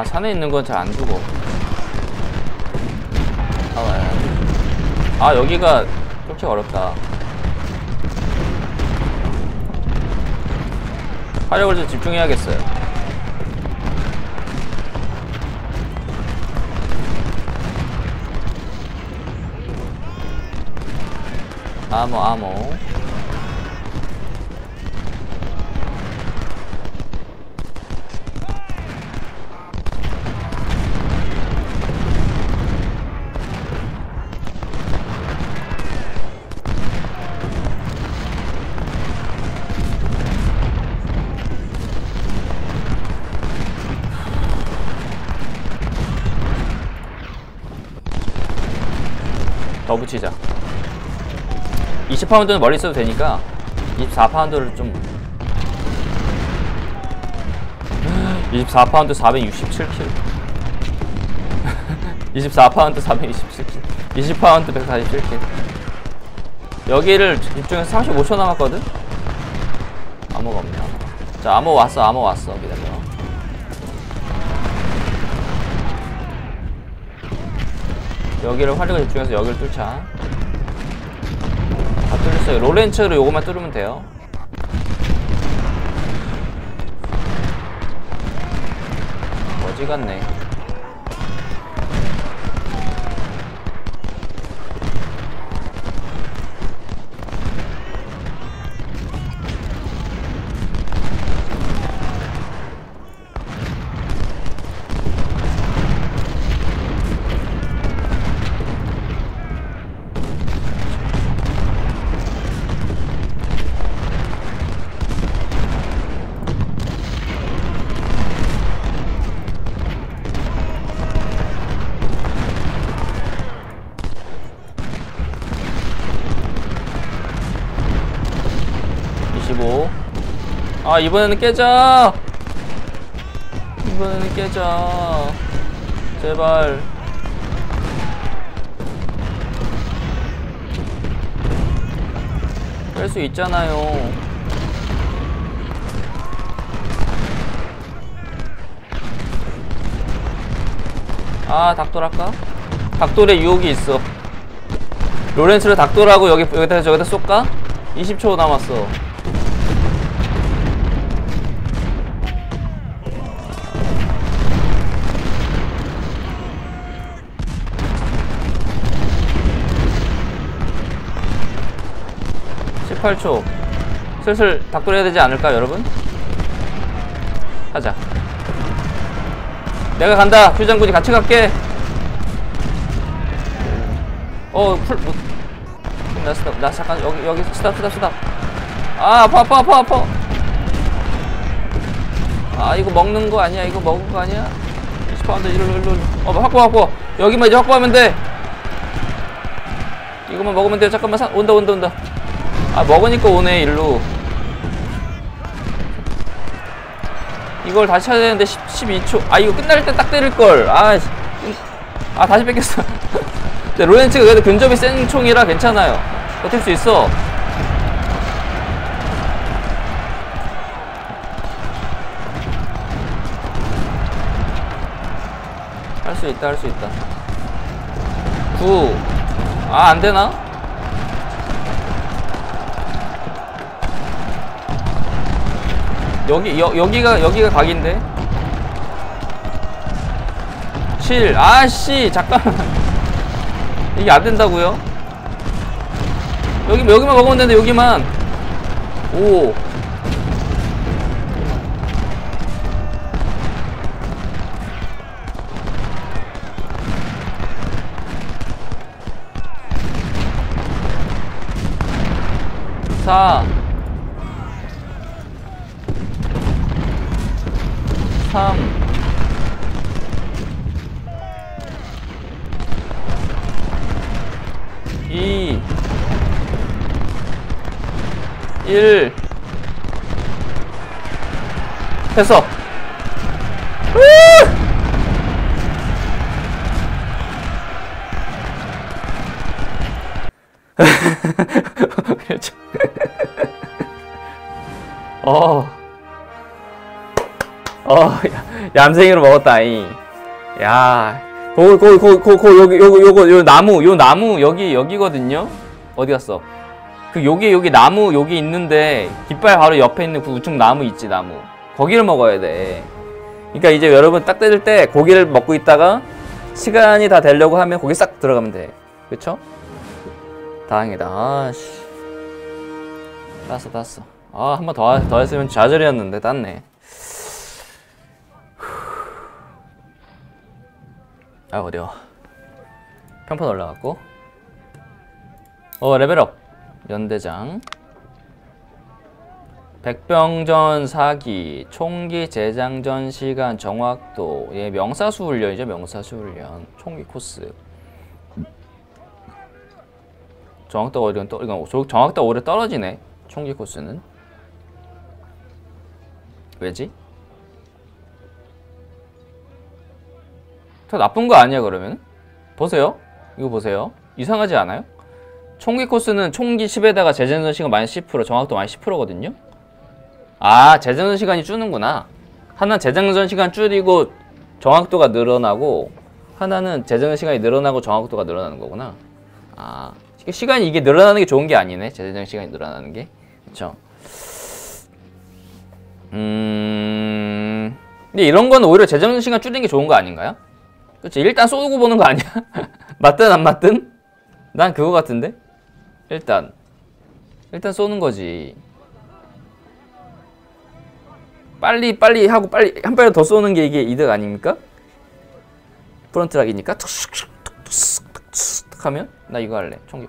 아 산에 있는 건 잘 안 죽어. 아. 아 여기가 그렇게 어렵다. 화력을 좀 집중해야겠어요. 아모 아모 더 붙이자 20파운드는 멀리 써도 되니까 24파운드를 좀 24파운드 467kill. 24파운드 427kill. 20파운드 147kill. 여기를 집중해서 35초 남았거든? 암호가 없네 암호. 자 암호 왔어 암호 왔어. 기다려. 여기를 화력을 집중해서 여기를 뚫자 다 뚫렸어요. 로렌츠로 요거만 뚫으면 돼요. 어지 같네 아 이번에는 깨자 이번에는 깨자 제발. 깰 수 있잖아요. 아 닭돌 할까? 닭돌에 유혹이 있어. 로렌스를 닭돌하고 여기, 여기다 저기다 쏠까? 20초 남았어 (18초) 슬슬 닭돌 해야 되지 않을까 여러분? 하자. 내가 간다. 휴장군이 같이 갈게. 어풀 못. 나 stop 나 잠깐 여기 여기 stop stop stop. 아 아파 아파 아파 아파. 아 이거 먹는 거 아니야? 이거 먹은 거 아니야? 20파운드 일로 일로 어 확보 확보 여기만 이제 확보하면 돼. 이거만 먹으면 돼 잠깐만 사, 온다 온다 온다 아 먹으니까 오네 일로. 이걸 다시 찾아야 되는데 10, 12초. 아 이거 끝날 때 딱 때릴걸. 아, 아 다시 뺏겼어. 로렌츠가 그래도 근접이 센 총이라 괜찮아요. 버틸 수 있어. 할 수 있다 할 수 있다. 9아 안되나? 여기 여, 여기가 여기가 각인데? 7 아씨 잠깐만. 이게 안된다고요? 여기 여기만 먹으면 되는데 여기만. 5 4 3 2 1 됐어. 어. 어, 야, 얌생이로 먹었다잉. 야, 거, 거, 거, 거, 거, 여기, 요거, 요거, 요 나무, 요 나무, 여기, 여기거든요? 어디 갔어? 그, 여기, 여기 나무, 여기 있는데, 깃발 바로 옆에 있는 그 우측 나무 있지, 나무. 거기를 먹어야 돼. 그니까 이제 여러분 딱 때릴 때 고기를 먹고 있다가, 시간이 다 되려고 하면 거기 싹 들어가면 돼. 그쵸? 다행이다. 아씨. 땄어, 땄어. 아, 한 번 더, 더 했으면 좌절이었는데, 땄네. 아, 어려워. 평판 올라갔고. 어, 레벨업. 연대장. 백병전 사기, 총기 재장전 시간 정확도, 예, 명사수 훈련이죠, 명사수 훈련. 총기 코스. 정확도가 오히려 떠, 이건 조- 정확도가 오히려 떨어지네. 총기 코스는. 왜지? 더 나쁜 거 아니야 그러면? 보세요. 이거 보세요. 이상하지 않아요? 총기 코스는 총기 10에다가 재전선 시간 마이너스 10% 정확도 마이너스 10%거든요. 아 재전선 시간이 줄는구나. 하나는 재전선 시간 줄이고 정확도가 늘어나고 하나는 재전선 시간이 늘어나고 정확도가 늘어나는 거구나. 아 시간이 이게 늘어나는 게 좋은 게 아니네. 재전선 시간이 늘어나는 게. 그렇죠. 음. 근데 이런 건 오히려 재정전 시간 줄이는 게 좋은 거 아닌가요? 그렇지. 일단 쏘고 보는 거 아니야? 맞든 안 맞든? 난 그거 같은데? 일단. 일단 쏘는 거지. 빨리 빨리 하고 빨리 한 발을 더 쏘는 게 이게 이득 아닙니까? 프런트락이니까 툭툭툭툭툭툭 하면 나 이거 할래. 총기.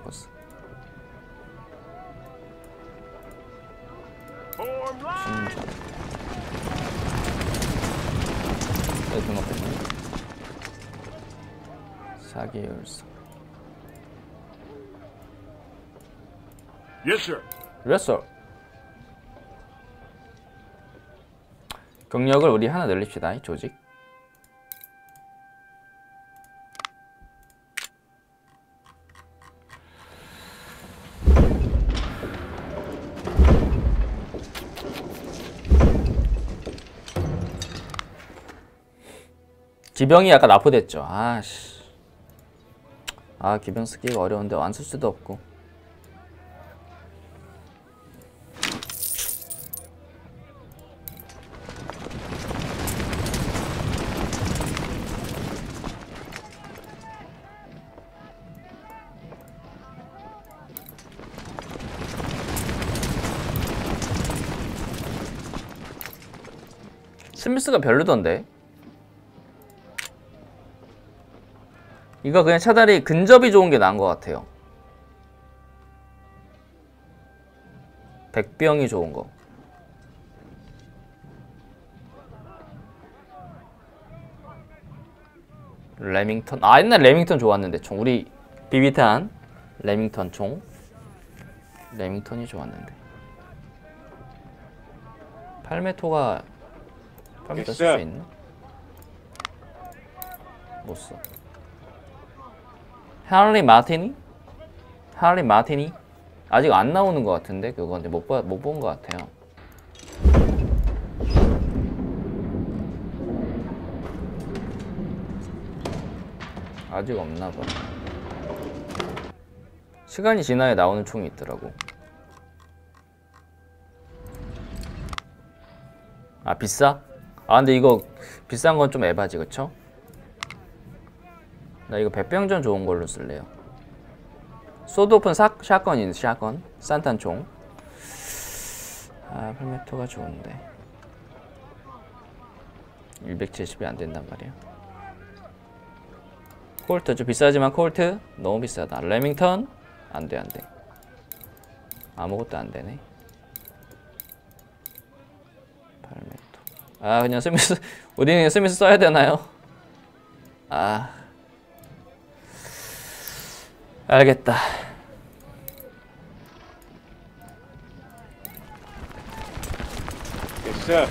충전. 여기. 사기율성. Yes, sir. 레서. 경력을 우리 하나 늘립시다. 이 조직. 기병이 약간 납부됐죠. 아씨. 아 기병 쓰기가 어려운데 안쓸 수도 없고. 스미스가 별로던데. 이거 그냥 차라리 근접이 좋은 게 나은 것 같아요. 백병이 좋은 거. 레밍턴. 아 옛날 레밍턴 좋았는데 총 우리 비비탄 레밍턴 총. 레밍턴이 좋았는데. 팔메토가 팔메토 쓸수 Yes, 있나? 못 써. 할리 마티니? 할리 마티니? 아직 안 나오는 것 같은데 그거 근데 못못 본것 같아요. 아직 없나 봐 시간이 지나야 나오는 총이 있더라고 아 비싸? 아 근데 이거 비싼 건 좀 에바지 그쵸? 나 이거 백병전 좋은 걸로 쓸래요. sawed-off 샷, shotgun인 shotgun. 산탄총. 아 팔메토가 좋은데. 170이 안 된단 말이야 콜트 좀 비싸지만 콜트? 너무 비싸다. 레밍턴? 안돼 안돼. 아무것도 안 되네 아 그냥 스미스 우리는 스미스 써야 되나요? 아 알겠다 됐어.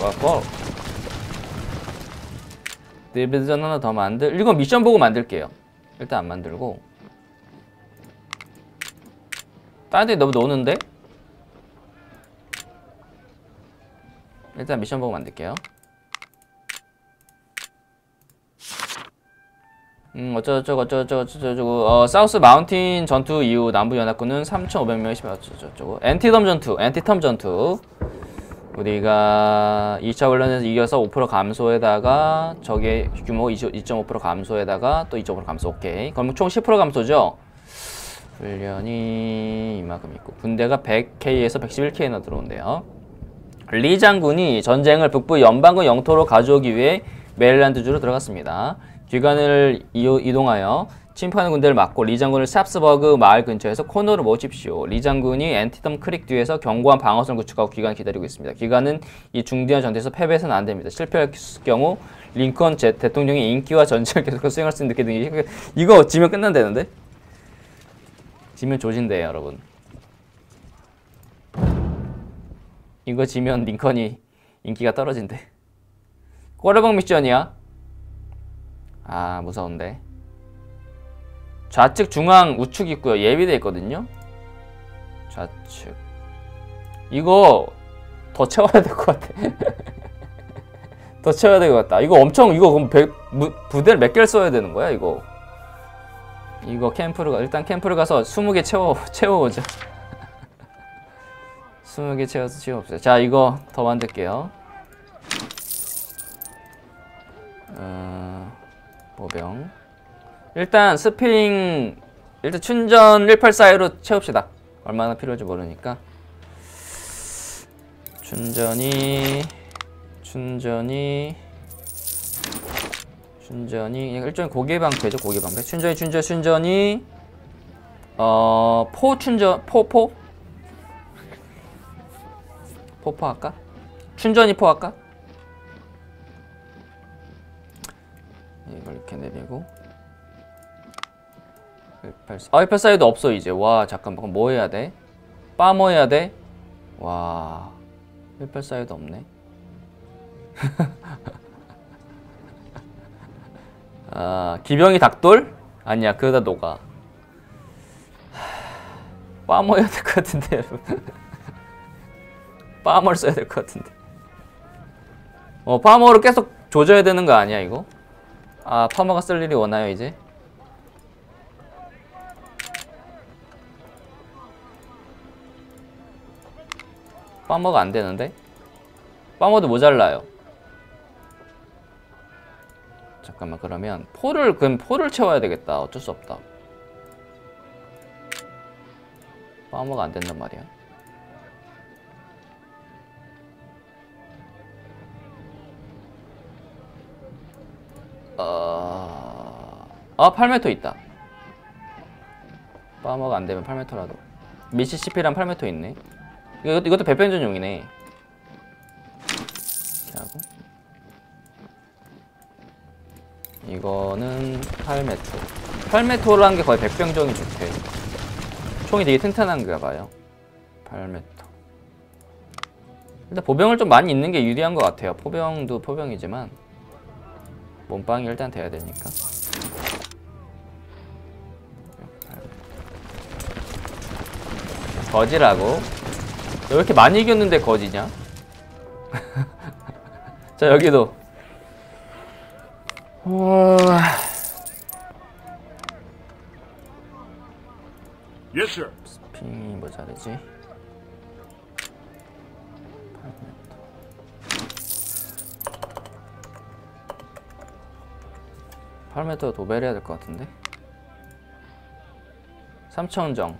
와고 디비전 하나 더 만들 이건 미션 보고 만들게요 일단 안 만들고 다른 데 너무 노는데? 일단 미션 보고 만들게요. 음 어쩌고저쩌고 어쩌고저쩌고 어쩌고저쩌고. 어 사우스 마운틴 전투 이후 남부 연합군은 3,500명이 심해 어쩌고저쩌고. 엔티덤 전투 엔티텀 전투. 우리가 2차 훈련에서 이겨서 5% 감소에다가 적의 규모 2.5% 감소에다가 또 2.5% 감소 오케이. 그럼 총 10% 감소죠? 훈련이 이만큼 있고. 군대가 100K에서 111K나 들어온대요 리 장군이 전쟁을 북부 연방군 영토로 가져오기 위해 메릴랜드주로 들어갔습니다 이오- 이동하여 침투하는 군대를 막고 리 장군을 샵스버그 마을 근처에서 코너로 모십시오. 리 장군이 엔티덤 크릭 뒤에서 견고한 방어선을 구축하고 기관을 기다리고 있습니다. 기관은 이 중대한 전투에서 패배해서는 안 됩니다. 실패할 경우 링컨 제 대통령의 인기와 전쟁을 계속 수행할 수 있는 등이 이거 지면 끝난다는데? 지면 조진대요, 여러분. 이거 지면 링컨이 인기가 떨어진대. 꼬레박 미션이야. 아 무서운데. 좌측 중앙 우측 있고요. 예비돼 있거든요. 좌측. 이거 더 채워야 될 것 같아. 더 채워야 될 것 같다. 이거 엄청 이거 그럼 배, 무, 부대를 몇 개를 써야 되는 거야 이거. 이거 캠프를 가 일단 캠프를 가서 20개 채워 채워오자. 20개 채워서 채워봅시다. 자 이거 더 만들게요. 어, 보병. 일단 스핑 일단 춘전 184로 채웁시다. 얼마나 필요할지 모르니까. 춘전이 춘전이 춘전이 일종의 고개 방패죠 고개 방패 춘전이 춘전 춘전이 어 포 춘전 포 포 포포 할까 춘전이 포 할까 이걸 이렇게 내리고 184. 아, 184에도 없어 이제. 와, 잠깐만. 뭐 해야 돼? 빠뭐 해야 돼? 와. 184에도 없네. 아, 기병이 닭돌? 아니야, 그러다 녹아. 빠뭐 해야 될 것 같은데, 여러분. 빠머를 써야 될 것 같은데. 어, 파머로 계속 조져야 되는 거 아니야, 이거? 아, 파머가 쓸 일이 오나요, 이제? 빠머가 안 되는데? 빠머도 모자라요. 잠깐만 그러면 포를 그럼 포를 채워야 되겠다. 어쩔 수 없다. 빠머가 안 된단 말이야. 어... 아 8m 있다. 빠머가 안 되면 8m라도. 미시시피랑 8m 있네. 이거, 이것도 배변전용이네. 이렇게 하고. 이거는 8m. 8m라는 게 거의 백병전이 좋대. 총이 되게 튼튼한가 봐요. 8m. 일단 보병을 좀 많이 있는 게 유리한 것 같아요. 포병도 포병이지만 몸빵이 일단 돼야 되니까. 거지라고? 왜 이렇게 많이 이겼는데 거지냐? 자 여기도. 스핑이 뭐 잘하지? 8m. 8m 도배를 해야 될 것 같은데? 3천정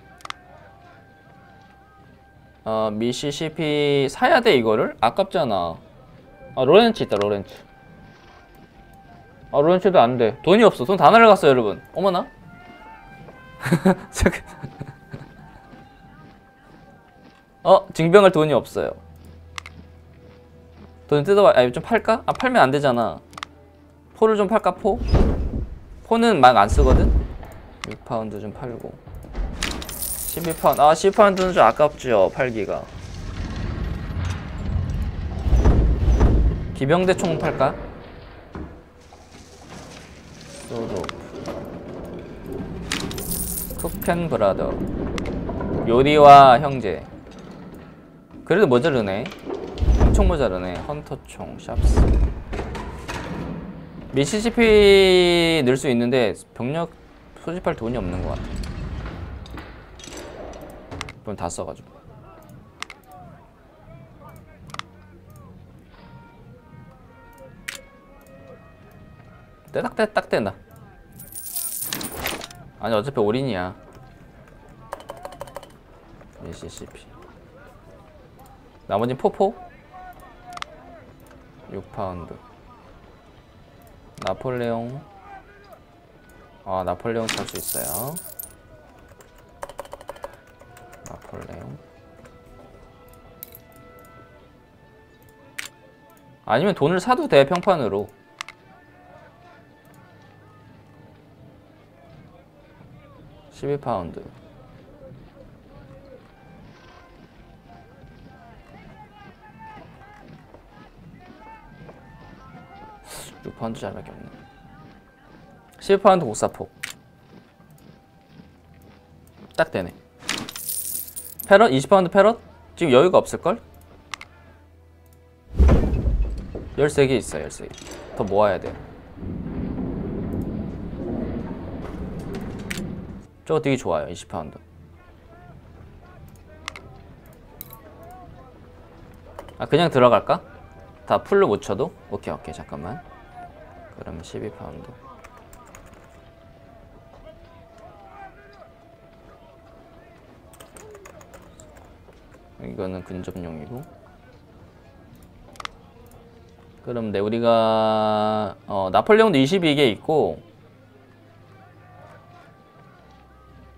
어, 미시시피 사야 돼 이거를? 아깝잖아 아 로렌츠 있다 로렌츠 아 로렌츠도 안돼 돈이 없어 돈 다 날라갔어 여러분 어머나 어? 징병할 돈이 없어요 돈 뜯어봐 아니 좀 팔까? 아 팔면 안 되잖아 포를 좀 팔까 포? 포는 막 안 쓰거든? 6파운드 좀 팔고. 12파운드. 아 12파운드는 좀 아깝죠 팔기가. 기병대 총 팔까? 소도 Cook and Brother. 요리와 형제. 그래도 모자르네. 엄청 모자르네. 헌터총 샵스 미시시피 넣을 수 있는데 병력 소집할 돈이 없는 것 같아 그럼 다 써가지고. 떼닥떼딱 된다 아니 어차피 올인이야. 미시시피. 나머진 포포? 6파운드 나폴레옹. 아 나폴레옹 살수 있어요. 나폴레옹. 아니면 돈을 사도 돼 평판으로. (12 파운드) (6파운드) 잘밖에 없네. (11파운드) 곡사폭. 딱 되네. 패럿? 20파운드 패럿? 지금 여유가 없을걸? 13개 있어 13개. 더 모아야 돼. 저거 되게 좋아요 20파운드. 아 그냥 들어갈까? 다 full로 못 쳐도? 오케이 오케이 잠깐만 그러면 12파운드. 이거는 근접용이고. 그럼 네 우리가 어, 나폴레옹도 22개 있고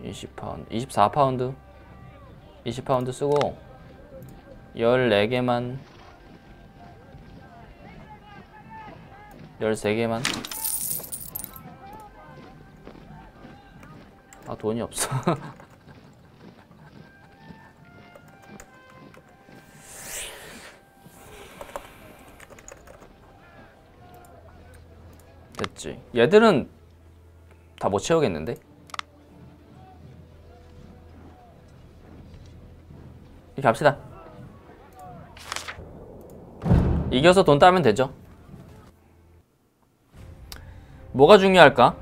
20파운드 24파운드? 20파운드 쓰고 14개만 13개만? 아 돈이 없어. 됐지. 얘들은 다 못 채우겠는데? 이렇게 합시다. 이겨서 돈 따면 되죠 뭐가 중요할까?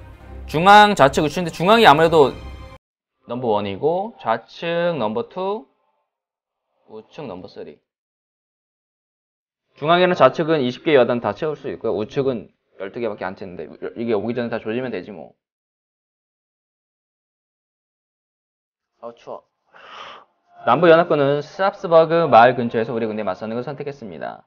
중앙, 좌측, 우측인데 중앙이 아무래도 number one이고 좌측 number two 우측 number three 중앙에는 좌측은 20개 여단 다 채울 수 있고요 우측은 12개밖에 안 채는데 이게 오기 전에 다 조지면 되지 뭐 아우 추워 남부 연합군은 스랍스버그 마을 근처에서 우리 군대에 맞서는 것을 선택했습니다.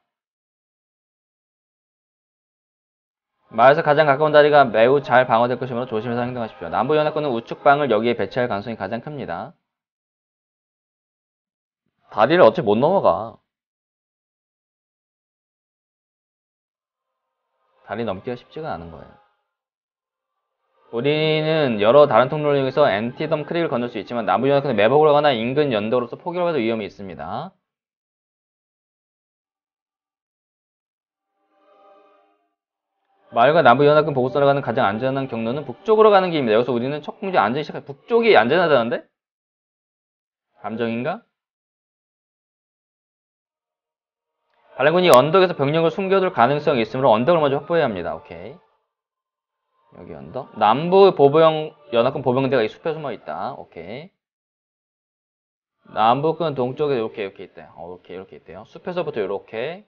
마을에서 가장 가까운 다리가 매우 잘 방어될 것이므로 조심해서 행동하십시오. 남부 연합군은 우측방을 여기에 배치할 가능성이 가장 큽니다. 다리를 어차피 못 넘어가. 다리 넘기가 쉽지가 않은 거예요. 우리는 여러 다른 통로를 이용해서 엔티덤 크릭을 건널 수 있지만 남부 연합군의 매복을 하거나 인근 연도로서 포기를 해도 위험이 있습니다. 마을과 남부 연합군 보고서로 가는 가장 안전한 경로는 북쪽으로 가는 길입니다. 여기서 우리는 첫 공지 안전이 시작. 북쪽이 안전하다는데? 감정인가? 반란군이 언덕에서 병력을 숨겨둘 가능성이 있으므로 언덕을 먼저 확보해야 합니다. 오케이. 여기 언덕. 남부 보병 연합군 보병대가 이 숲에 숨어 있다. 오케이. 남북은 동쪽에 이렇게 이렇게 있대요. 어, 이렇게 이렇게 있대요. 숲에서부터 이렇게.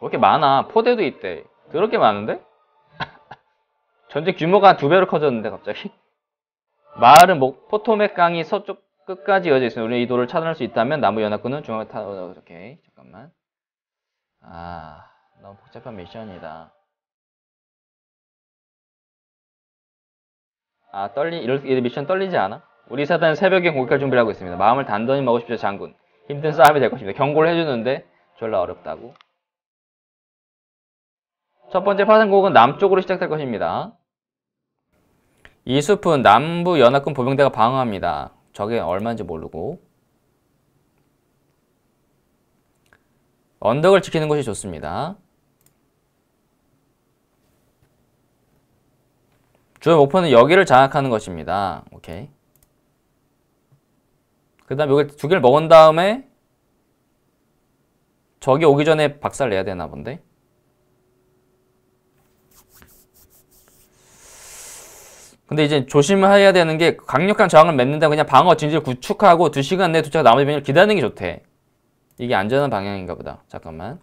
왜 이렇게 많아? 포대도 있대. 그렇게 많은데? 전체 규모가 한두 배로 커졌는데 갑자기? 마을은 목, 포토맥 강이 서쪽 끝까지 이어져 있습니다. 우리 이 도를 차단할 수 있다면 나무 연합군은 중앙에 타 어, 오케이 잠깐만. 아 너무 복잡한 미션이다. 아 떨리 이럴 이 미션 떨리지 않아? 우리 사단은 새벽에 공격할 준비를 하고 있습니다. 마음을 단단히 먹으십시오 장군. 힘든 싸움이 될 것입니다. 경고를 해주는데 졸라 어렵다고. 첫 번째 파생곡은 남쪽으로 시작될 것입니다. 이 숲은 남부 연합군 보병대가 방어합니다. 저게 얼마인지 모르고 언덕을 지키는 것이 좋습니다. 주요 목표는 여기를 장악하는 것입니다. 오케이. 그 다음 여기 두 개를 먹은 다음에 저기 오기 전에 박살 내야 되나 본데? 근데 이제 조심해야 되는 게 강력한 저항을 맺는다 그냥 방어 진지를 구축하고 2시간 내에 도착 나머지 병을 기다리는 게 좋대. 이게 안전한 방향인가 보다. 잠깐만.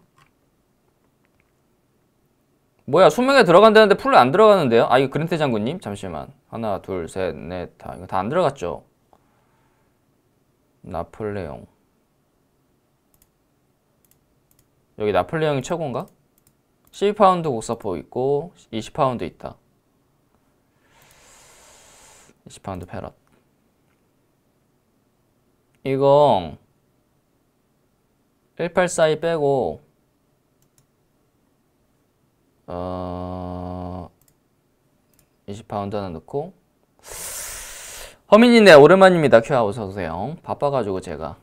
뭐야 수명에 들어간다는데 full로 안 들어가는데요? 아 이거 그린테 장군님? 잠시만. 하나 둘 셋 넷 다. 이거 다 안 들어갔죠? 나폴레옹. 여기 나폴레옹이 최고인가? 12파운드 곡사포 있고 20파운드 있다. 20파운드 패럿. 이거 1842 빼고 어 20파운드 하나 넣고 허민이네 오랜만입니다. 큐아 어서오세요. 바빠가지고 제가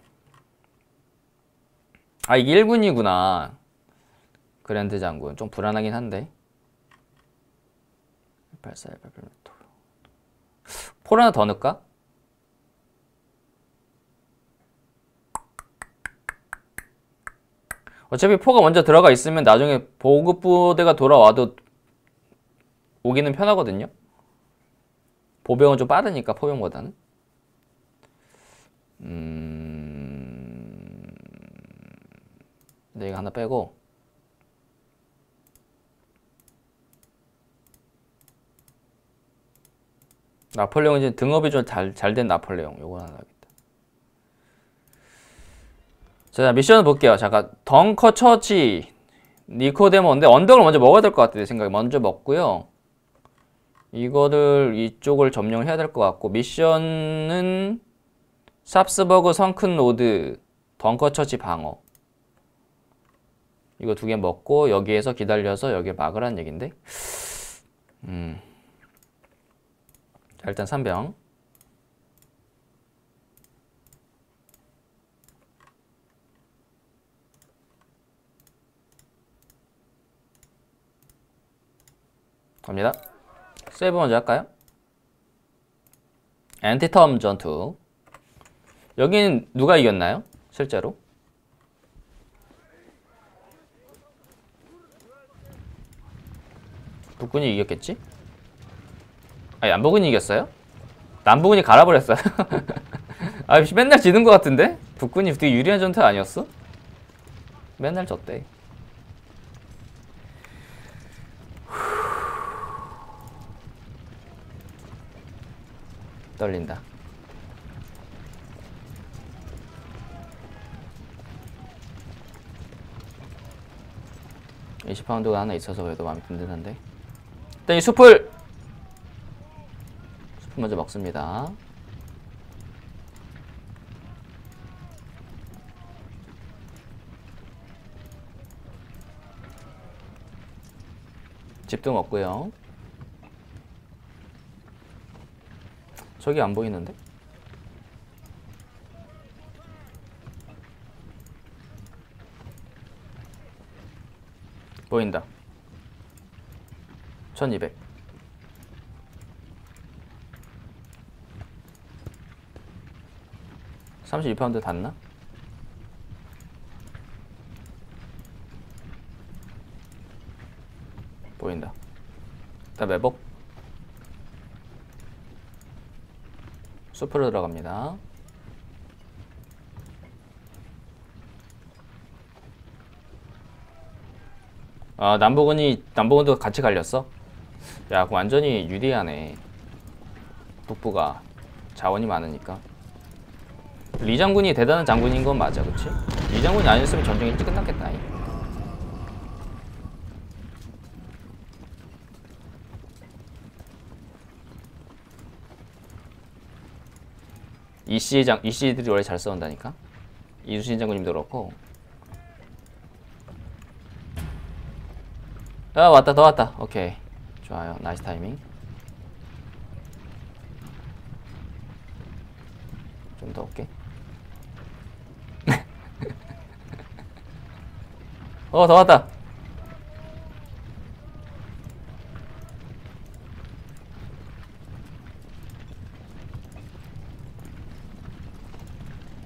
아 이게 1군이구나 그랜드 장군 좀 불안하긴 한데 1842 18 폴 하나 더 넣을까? 어차피 포가 먼저 들어가 있으면 나중에 보급 부대가 돌아와도 오기는 편하거든요. 보병은 좀 빠르니까 포병보다는. 음... 네, 이거 하나 빼고 나폴레옹 이제 등업이 좀 잘 잘 된 나폴레옹 요거 하나 하겠다. 자 미션을 볼게요. 잠깐 Dunker Church 니코데모인데 언덕을 먼저 먹어야 될 것 같아요. 내 생각에 먼저 먹고요. 이거를 이쪽을 점령해야 될 것 같고 미션은 Sharpsburg Sunken Road Dunker Church 방어 이거 두 개 먹고 여기에서 기다려서 여기 막으라는 얘긴데 음. 자, 일단 3병. 갑니다. 세이브 먼저 할까요? 엔티텀 전투. 여기는 누가 이겼나요? 실제로? 북군이 이겼겠지? 아, 남부군이 이겼어요? 남부군이 갈아버렸어요. 아, 맨날 지는 것 같은데? 북군이 되게 유리한 전투 아니었어? 맨날 졌대. 떨린다. 이십 파운드가 하나 있어서 그래도 마음이 든든한데. 일단 이 숲을 먼저 먹습니다. 집도 먹고요. 저기 안 보이는데? 보인다. 1200. 32파운드 닿나? 보인다. 일단 매복. 수프로 들어갑니다. 아 남부군이 남부군도 같이 갈렸어? 야 완전히 유리하네. 북부가 자원이 많으니까. 리 장군이 대단한 장군인 건 맞아 그치? 리 장군이 아니었으면 전쟁이 일찍 끝났겠다 이. 이씨 장 이씨들이 원래 잘 싸운다니까? 이수신 장군님도 그렇고. 아 왔다 더 왔다. 오케이. 좋아요. 나이스 타이밍. 좀 더 올게 어더 왔다.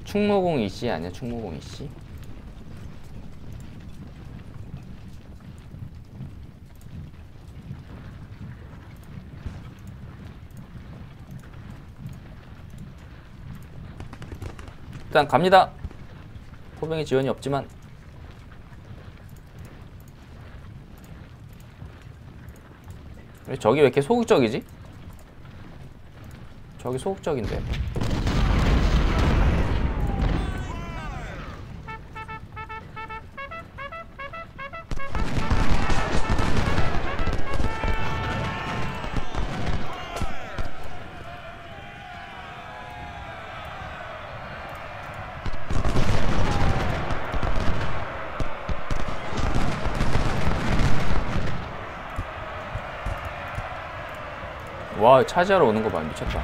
충무공 이씨 아니야? 충무공 이씨? 일단 갑니다. 포병의 지원이 없지만 저기 왜 이렇게 소극적이지? 저기 소극적인데. 차지하러 오는 거 봐 미쳤다.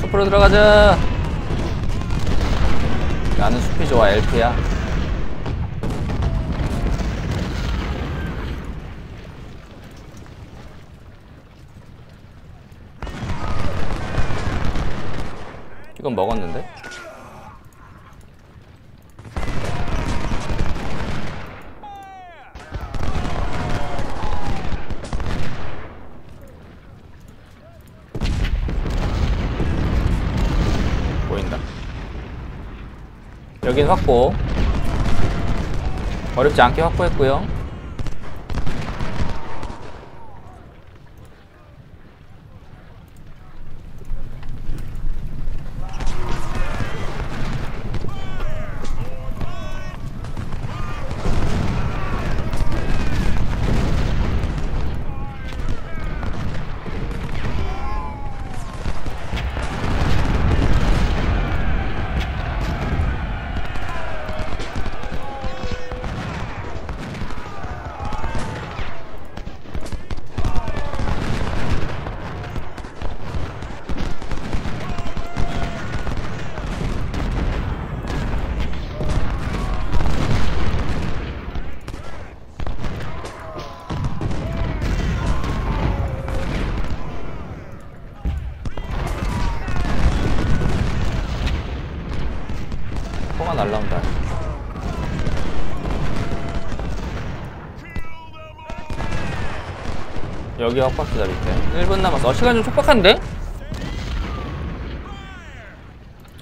숲으로 들어가자. 나는 숲이 좋아 엘프야. 여긴 확보. 어렵지 않게 확보했고요. 포가 날라온다. 여기 헛바퀴다 밑에 1분 남았어 어, 시간 좀 촉박한데?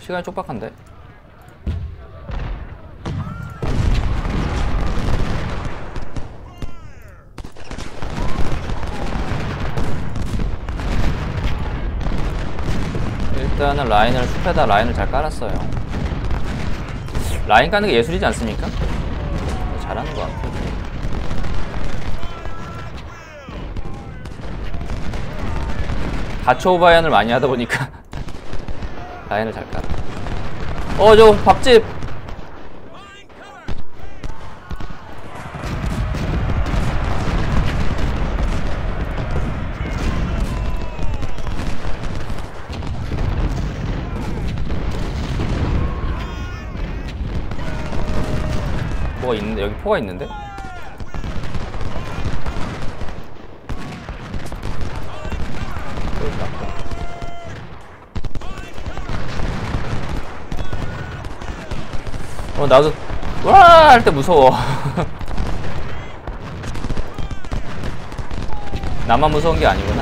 시간이 촉박한데? 일단은 라인을 숲에다 라인을 잘 깔았어요 라인 까는 게 예술이지 않습니까? 가초 바이안을 많이 하다 보니까 라인을 잘 깔아. 어, 저 밥집. 뭐가 있는데 여기 포가 있는데? 여기 있다, 포. 어 나도 와 할 때 무서워. 나만 무서운 게 아니구나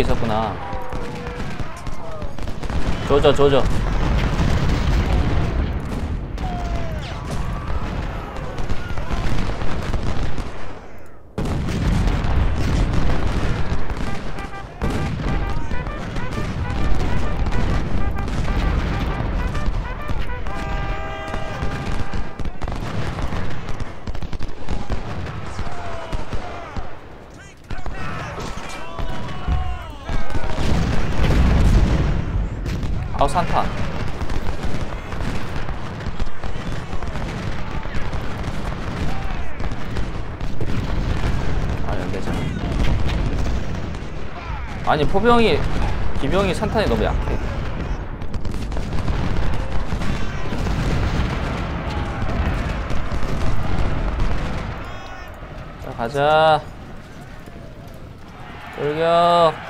있었구나. 조져 조져 산타. 아 연대장 아니 포병이 기병이 산탄이 너무 약해. 자 가자. 돌격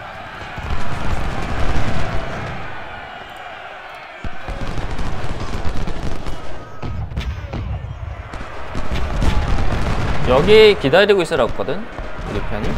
여기 기다리고 있으라 했거든 우리 편이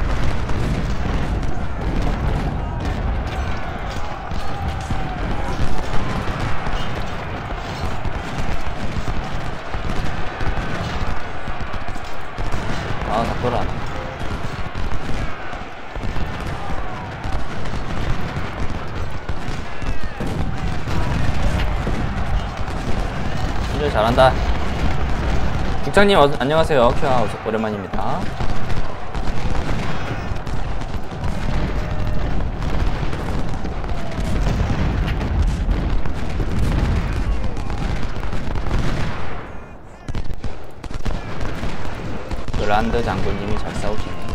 국장님 어, 안녕하세요. 큐아 오랜만입니다. 그란드 장군님이 잘 싸우시네.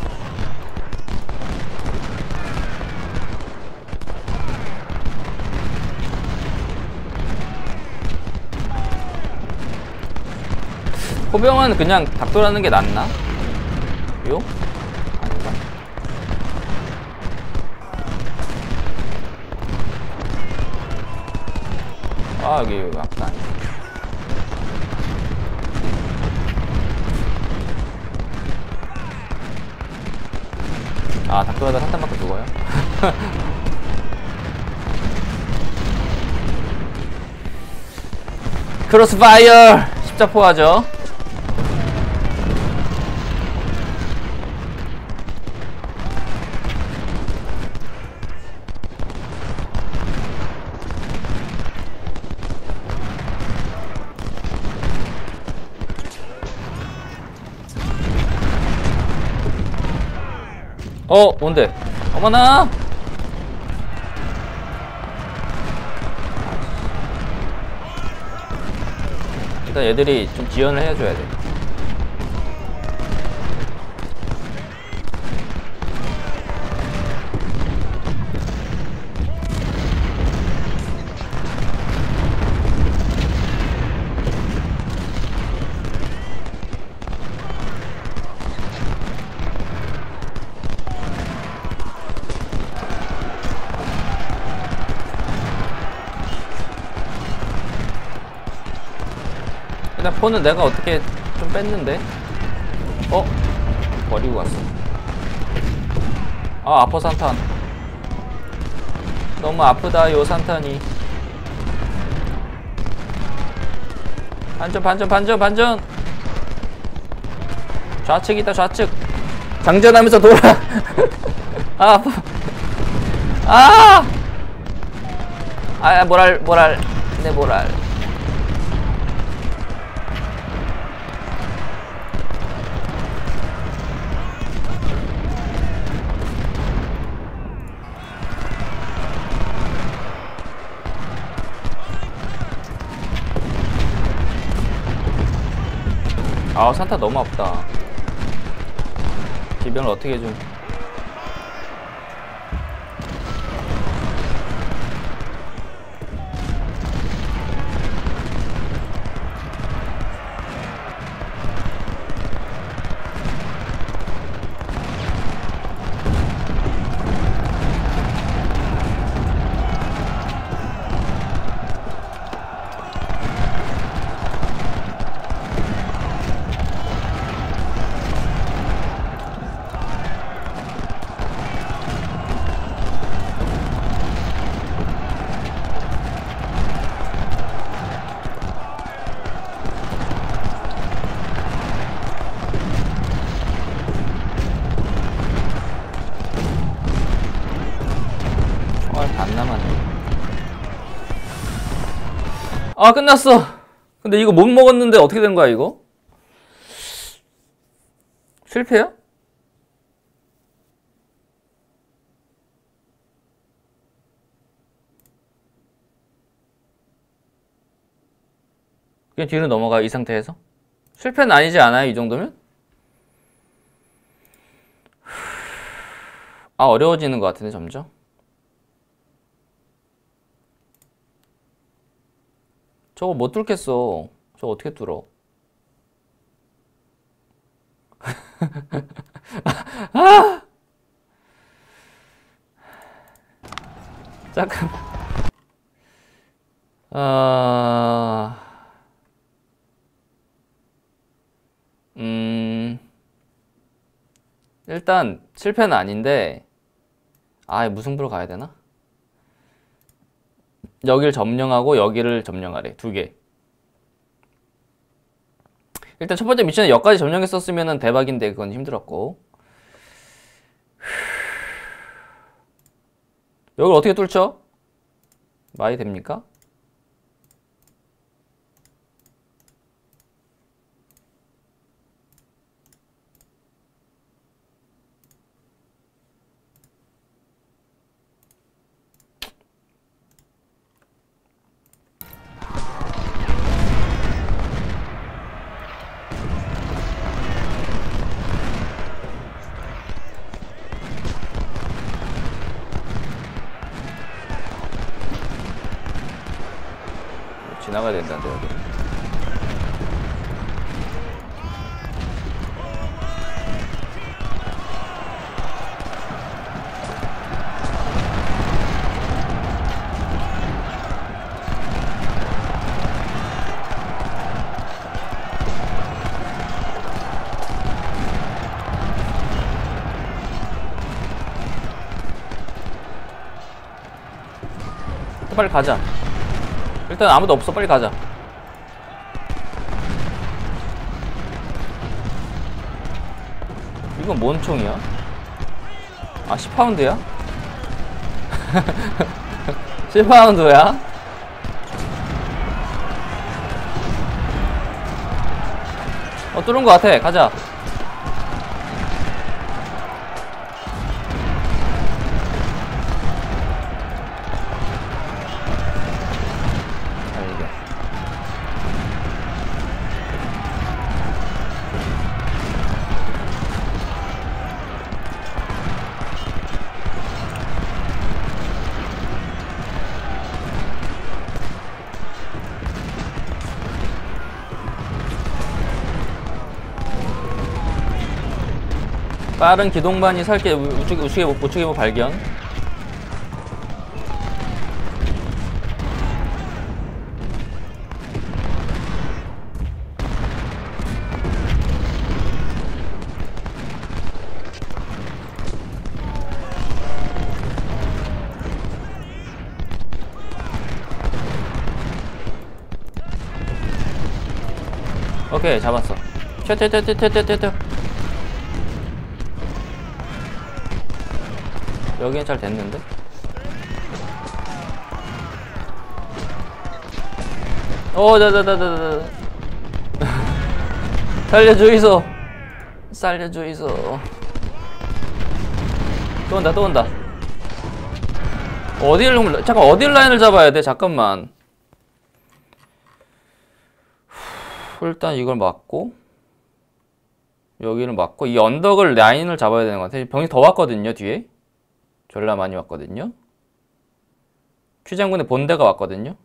호병은 그냥 닥돌하는 게 낫나? 요? 아닌가? 아 여기 여기 앞다 아 닥돌하다 산탄 맞고 죽어요? 크로스파이어 십자포 하죠 어 뭔데? 어머나! 일단 얘들이 좀 지연을 해줘야 돼 일단 폰은 내가 어떻게 좀 뺐는데? 어? 버리고 갔어. 아 아파 산탄. 너무 아프다 요 산탄이. 반전 반전 반전 반전! 좌측이다 좌측. 장전하면서 돌아. 아 아파. 아! 아 모랄 모랄. 내 모랄 아 산타 너무 아프다. 기병을 어떻게 좀 아 끝났어 근데 이거 못 먹었는데 어떻게 된 거야 이거? 실패야? 그냥 뒤로 넘어가 이 상태에서? 실패는 아니지 않아요 이 정도면? 아 어려워지는 것 같은데 점점 저거 못 뚫겠어 저거 어떻게 뚫어 아! 잠깐 아... 음... 일단 실패는 아닌데 아 무승부로 가야 되나? 여기를 점령하고 여기를 점령하래 두 개. 일단 첫 번째 미션에 여기까지 점령했었으면 대박인데 그건 힘들었고 여기를 어떻게 뚫죠? 말이 됩니까? 빨리 가자. 일단 아무도 없어. 빨리 가자. 이건 뭔 총이야? 아, 10파운드야? 10파운드야? 어, 뚫은 것 같아. 가자. 빠른 기동반이 살게 우측 우측에 우측에 뭐 발견. 오케이 잡았어. 튀튀튀튀튀튀튀. 여기는 잘 됐는데? 오, 다다다다다. 살려주이소. 살려주이소. 또 온다, 또 온다. 어디를, 잠깐, 어딜 라인을 잡아야 돼? 잠깐만. 후, 일단 이걸 맞고. 여기는 맞고 이 언덕을 라인을 잡아야 되는 것 같아요. 병이 더 왔거든요 뒤에. 졸라 많이 왔거든요. 큐 장군의 본대가 왔거든요.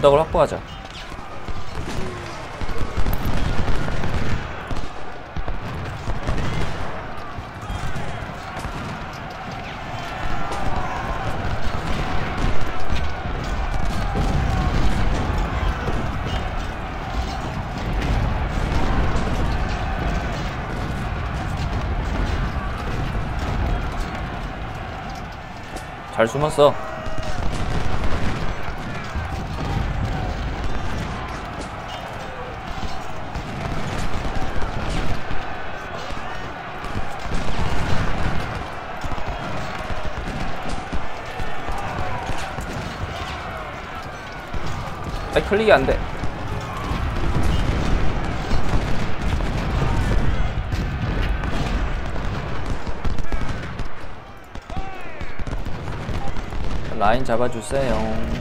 언덕을 확보하자. 잘 숨었어. 아 클릭이 안 돼. 라인 잡아주세요.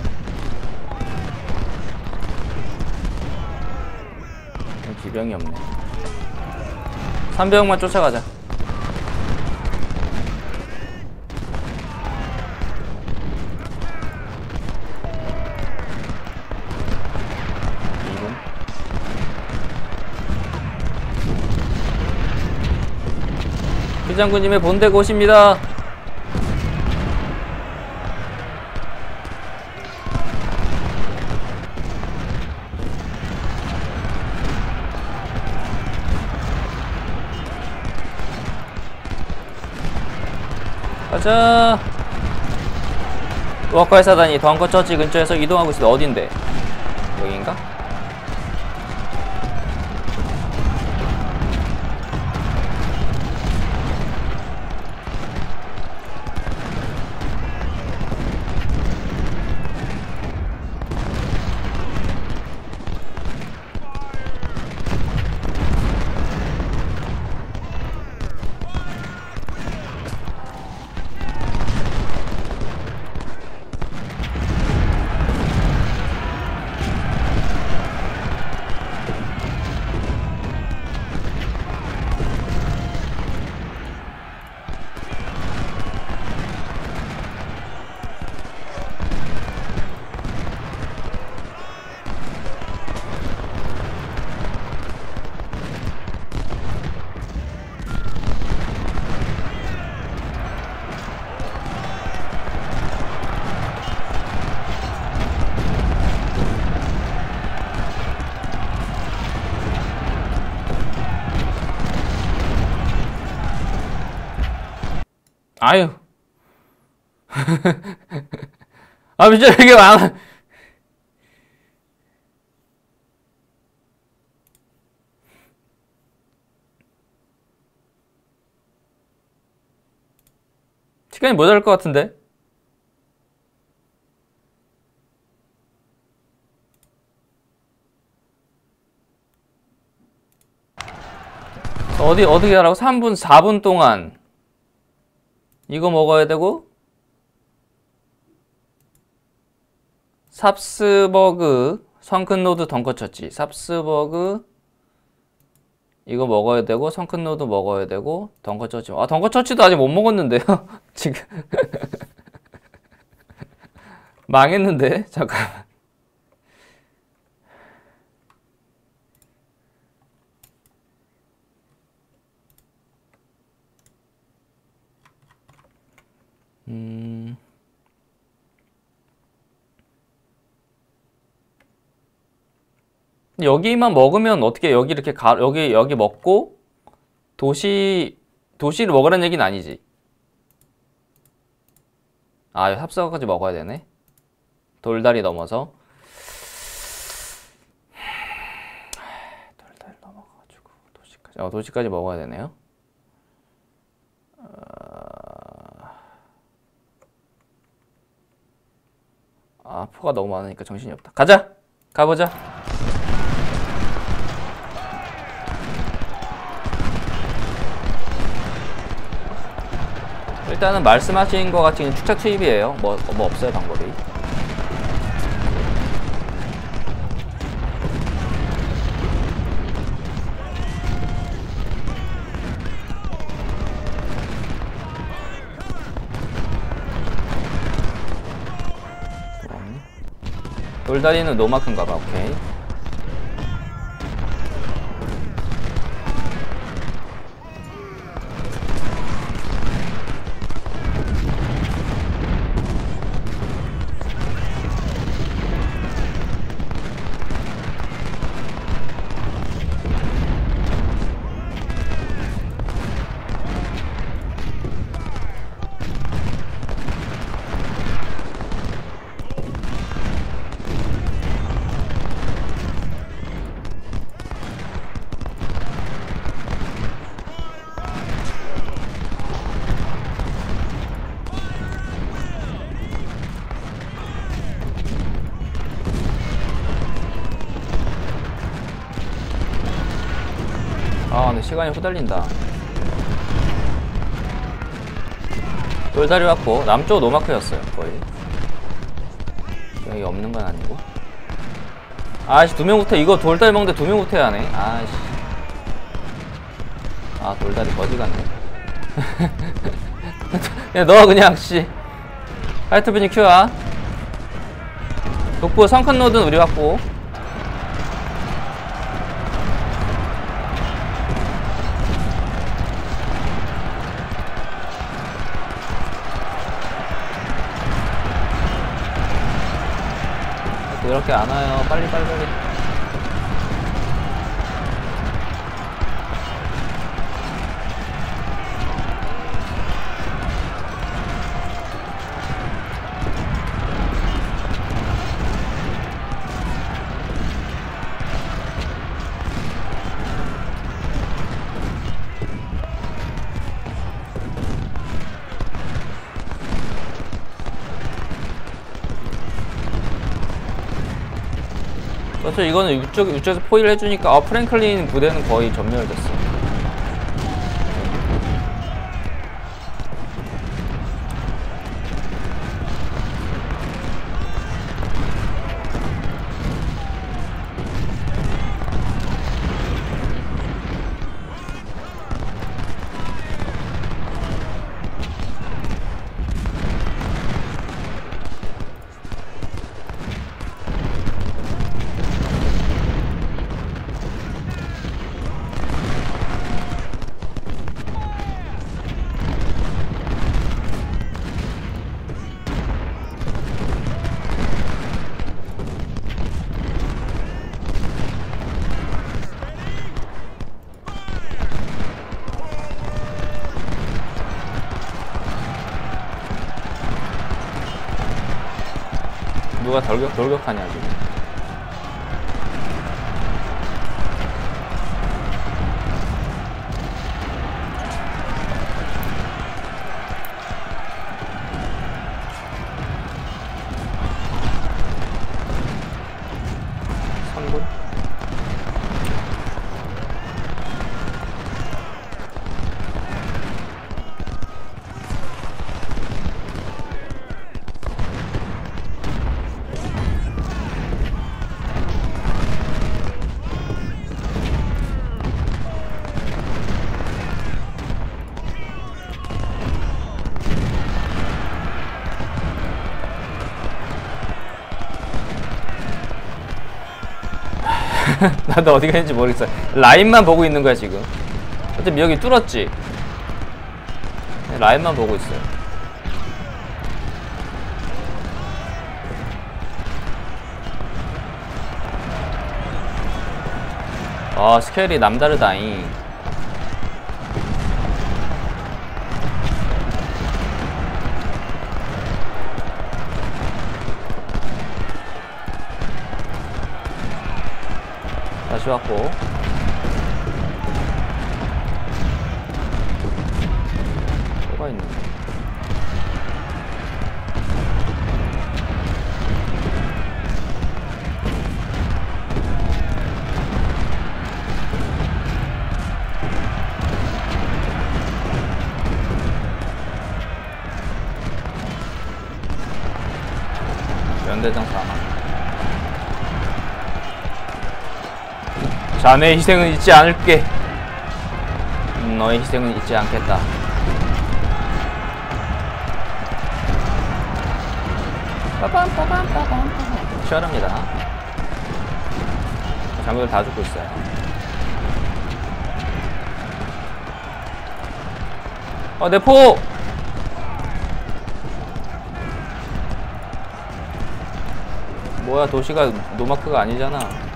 기병이 없네. 300만 쫓아가자. 이분. 피장군님의 본대 곳입니다. 가자. 워커의 사단이 덩커 처치 근처에서 이동하고 있습니다. 어딘데? 여긴가? 아, 진짜 이게 많아. 시간이 모자랄 것 같은데? 어디, 어떻게 하라고? 3분, 4분 동안 이거 먹어야 되고 Sharpsburg Sunken Road Dunker Church Sharpsburg 이거 먹어야 되고 Sunken Road 먹어야 되고 Dunker Church 아 Dunker Church도 아직 못 먹었는데요? 지금. 망했는데? 잠깐. 음. 여기만 먹으면 어떻게 여기 이렇게 가 여기 여기 먹고 도시 도시를 먹으라는 얘기는 아니지. 아, 합사까지 먹어야 되네. 돌다리 넘어서. 어, 도시까지 먹어야 되네요. 아, 포가 너무 많으니까 정신이 없다. 가자! 가보자! 일단은 말씀하신 것 같은 축차 투입이에요. 뭐, 뭐 없어요, 방법이. 돌다리는 노마크인가 봐. 오케이. 시간이 후달린다. 돌다리 왔고 남쪽 노마크였어요 거의. 여기 없는 건 아니고. 아씨 두 명부터 이거 돌다리 먹는데 두 명부터 해야 하네. 아씨. 아 돌다리 거지 같네. 야너 그냥 씨. 하이트빈이 큐야. 독보 성큰 노드는 우리 갖고. 안 와요. 빨리 빨리 빨리. 그렇죠. 이거는 이쪽, 이쪽에서 포위를 해주니까, 아, 프랭클린 부대는 거의 전멸됐어. 누가 돌격, 돌격하냐, 지금. 선군? 나도 어디가 있는지 모르겠어. 라인만 보고 있는 거야, 지금. 어차피 여기 뚫었지? 네, 라인만 보고 있어요. 아, 스케일이 남다르다잉. 다시 왔고 자네의 희생은 잊지 않을게. 음, 너의 희생은 잊지 않겠다. 빠밤 빠밤 빠밤 빠밤. 시원합니다. 장비들 다 죽고 있어요. 어, 내 포! 뭐야, 도시가 노마크가 아니잖아.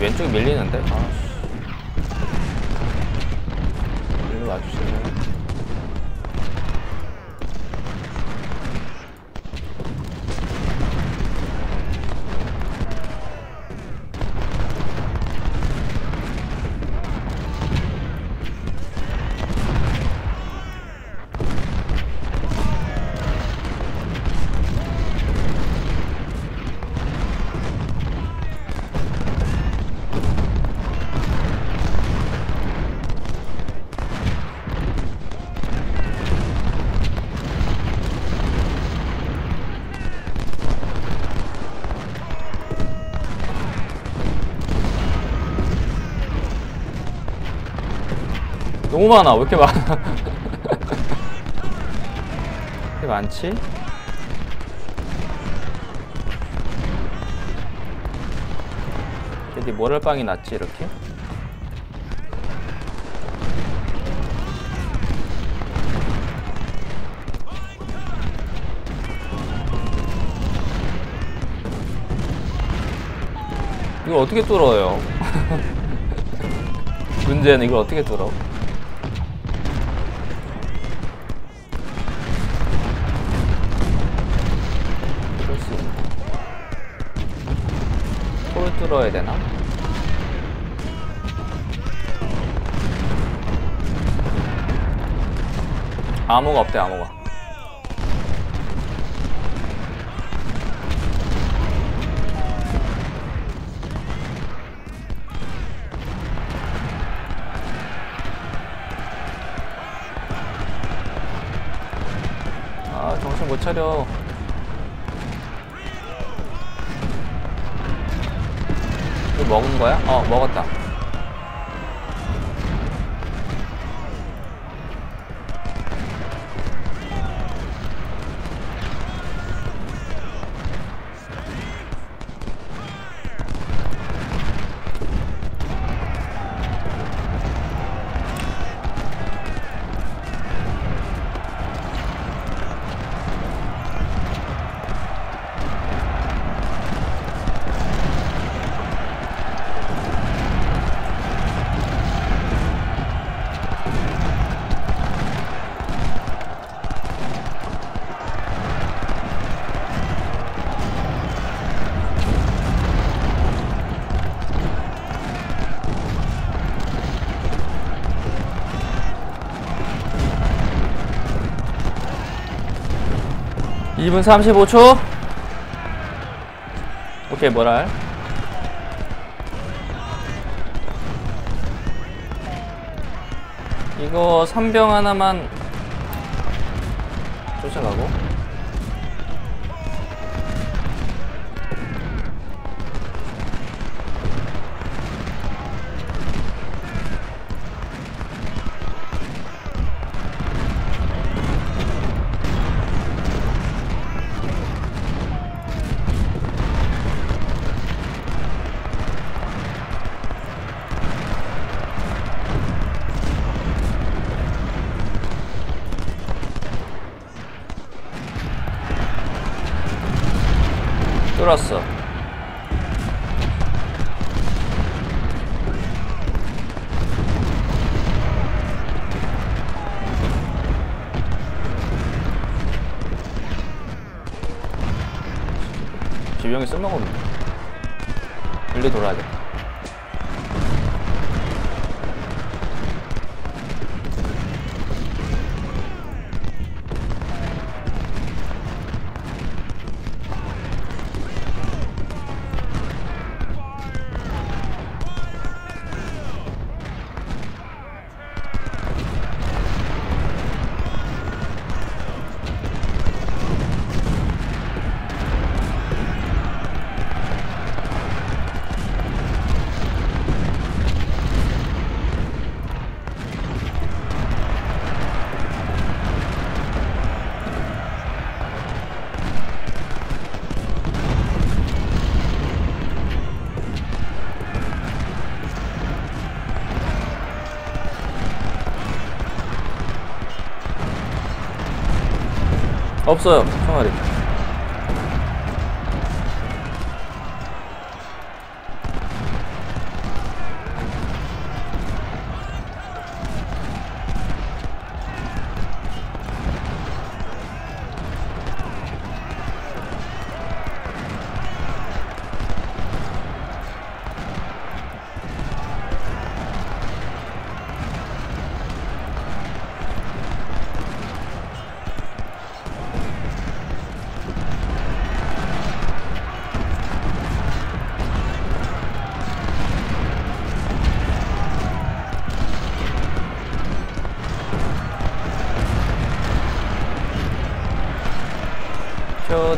왼쪽에 밀리는데? 아 많아. 왜 이렇게 많아? 이렇게 많지? 걔네 모랄빵이 났지 이렇게? 이걸 어떻게 뚫어요? 문제는 이걸 어떻게 뚫어? 폴 뚫어야 되나? 암호가 없대 암호가 1분 35초. 오케이 뭐랄. 이거 3병 하나만 지병이 쓸 없어요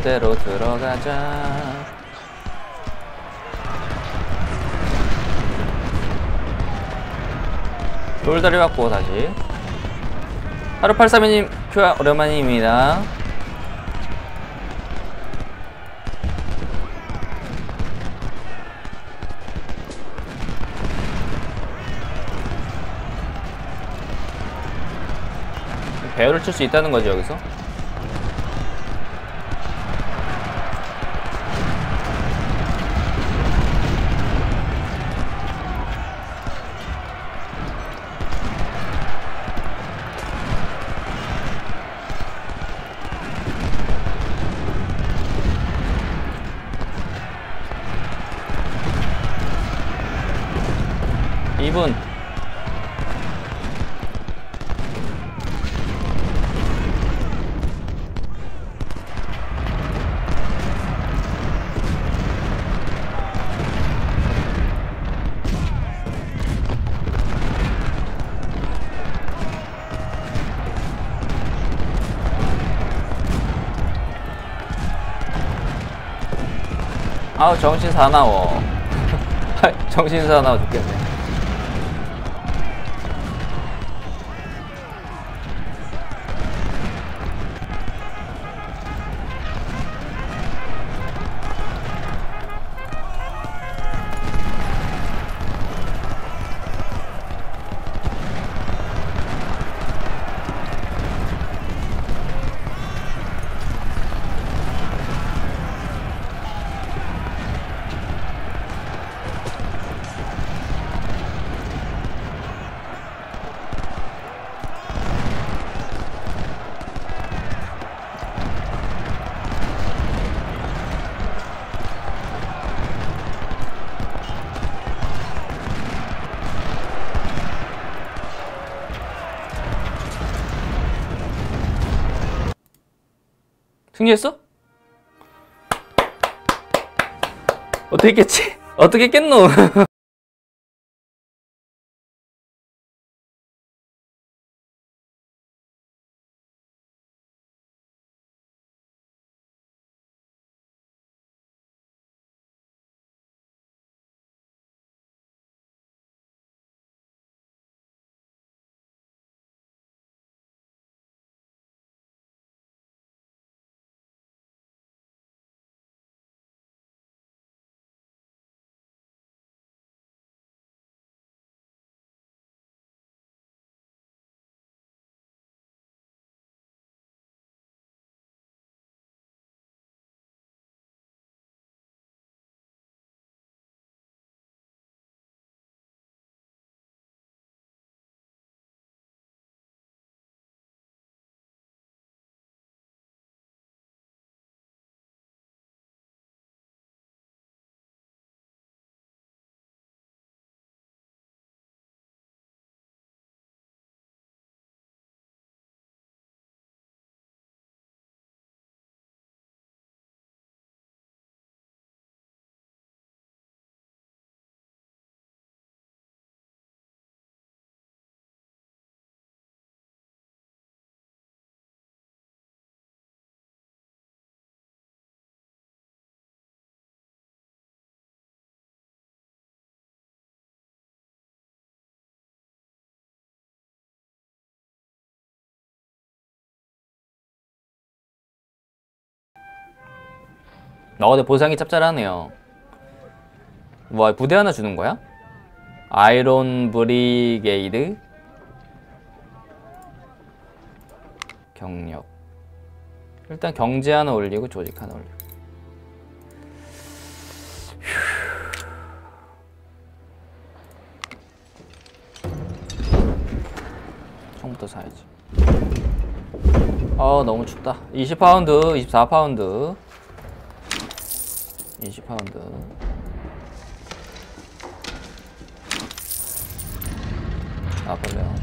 교대로 들어가자. 돌다리 받고 다시. 하루 83님 큐아 오랜만입니다. 배열을 칠 수 있다는 거죠 여기서 이분 정신 사나워. 정신 사나워 죽겠네 승리했어? 어떻게 깼지? 어떻게 깼노? 어, 근데 보상이 짭짤하네요. 뭐 부대 하나 주는 거야? Iron Brigade? 경력. 일단 경제 하나 올리고 조직 하나 올리고. 총부터 사야지. 아 너무 춥다. 20파운드 24파운드 20파운드. 아 벌레요.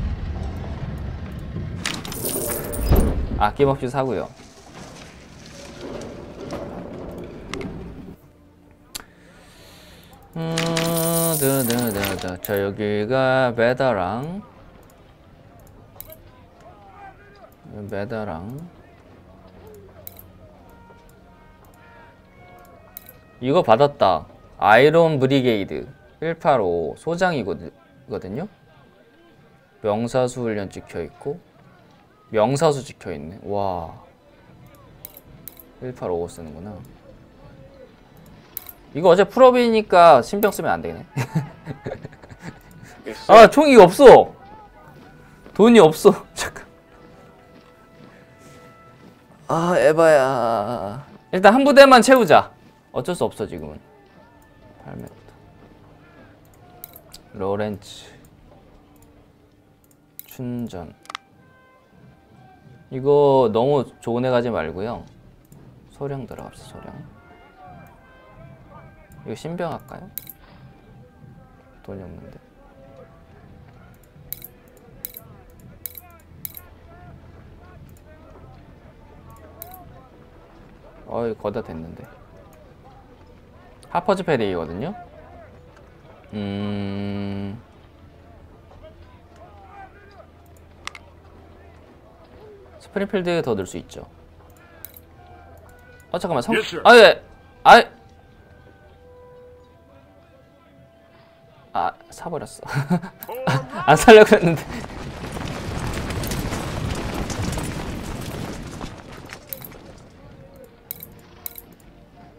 아낌없이 사고요. 음, 드드드드. 자 여기가 메다랑. 메다랑 이거 받았다. Iron Brigade. 185 소장이거든요. 명사수 훈련 찍혀있고 명사수 찍혀있네. 와. 185 쓰는구나. 이거 어제 full up이니까 신병 쓰면 안 되네. sir. 아 총이 없어. 돈이 없어. 잠깐. 아 에바야. 일단 한 부대만 채우자 어쩔 수 없어 지금은. 8m 로렌츠. 춘전. 이거 너무 좋은 애 가지 말고요. 소량 들어갑시다 소량 이거 신병 할까요? 돈이 없는데. 어이 거다 됐는데 하퍼즈 페리거든요. 음. 스프링필드에 더 넣을 수 있죠. 어 잠깐만 성... Yes. 아예. 아예. 아 사버렸어. 안 살려고 했는데.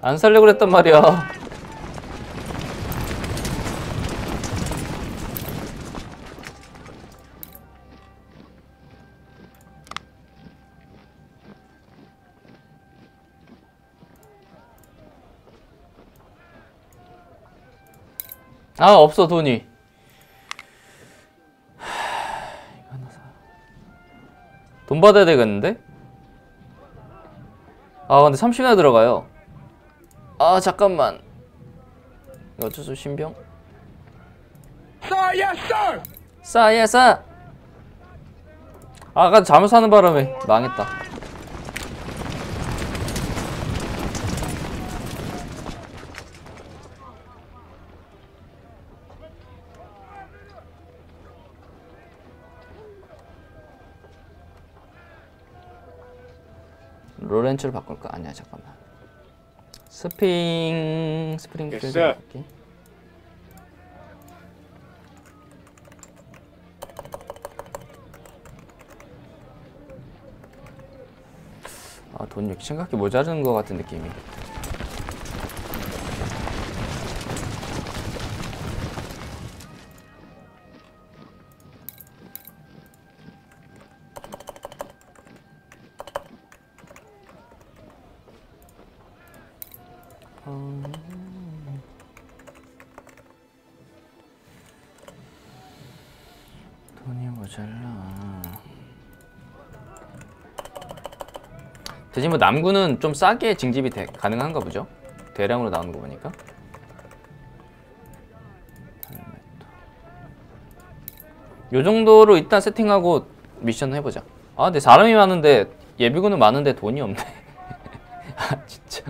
안 살려고 그랬단 말이야 아 없어 돈이. 돈 받아야 되겠는데? 아 근데 30이나 들어가요 아 잠깐만 이거 어쩔 수 신병 yes, sir. 싸야 싸 아까 잠을 사는 바람에 망했다 로렌츠를 바꿀까? 아니야 잠깐만 스프링 Yes, 필드 sir. 바꿀게 아, 돈 심각하게 모자르는 것 같은 느낌이. 뭐 남구는 좀 싸게 징집이 돼- 가능한가 보죠? 대량으로 나오는 거 보니까. 요 정도로 일단 세팅하고 미션 해보자. 아, 근데 사람이 많은데 예비군은 많은데 돈이 없네. 아, 진짜.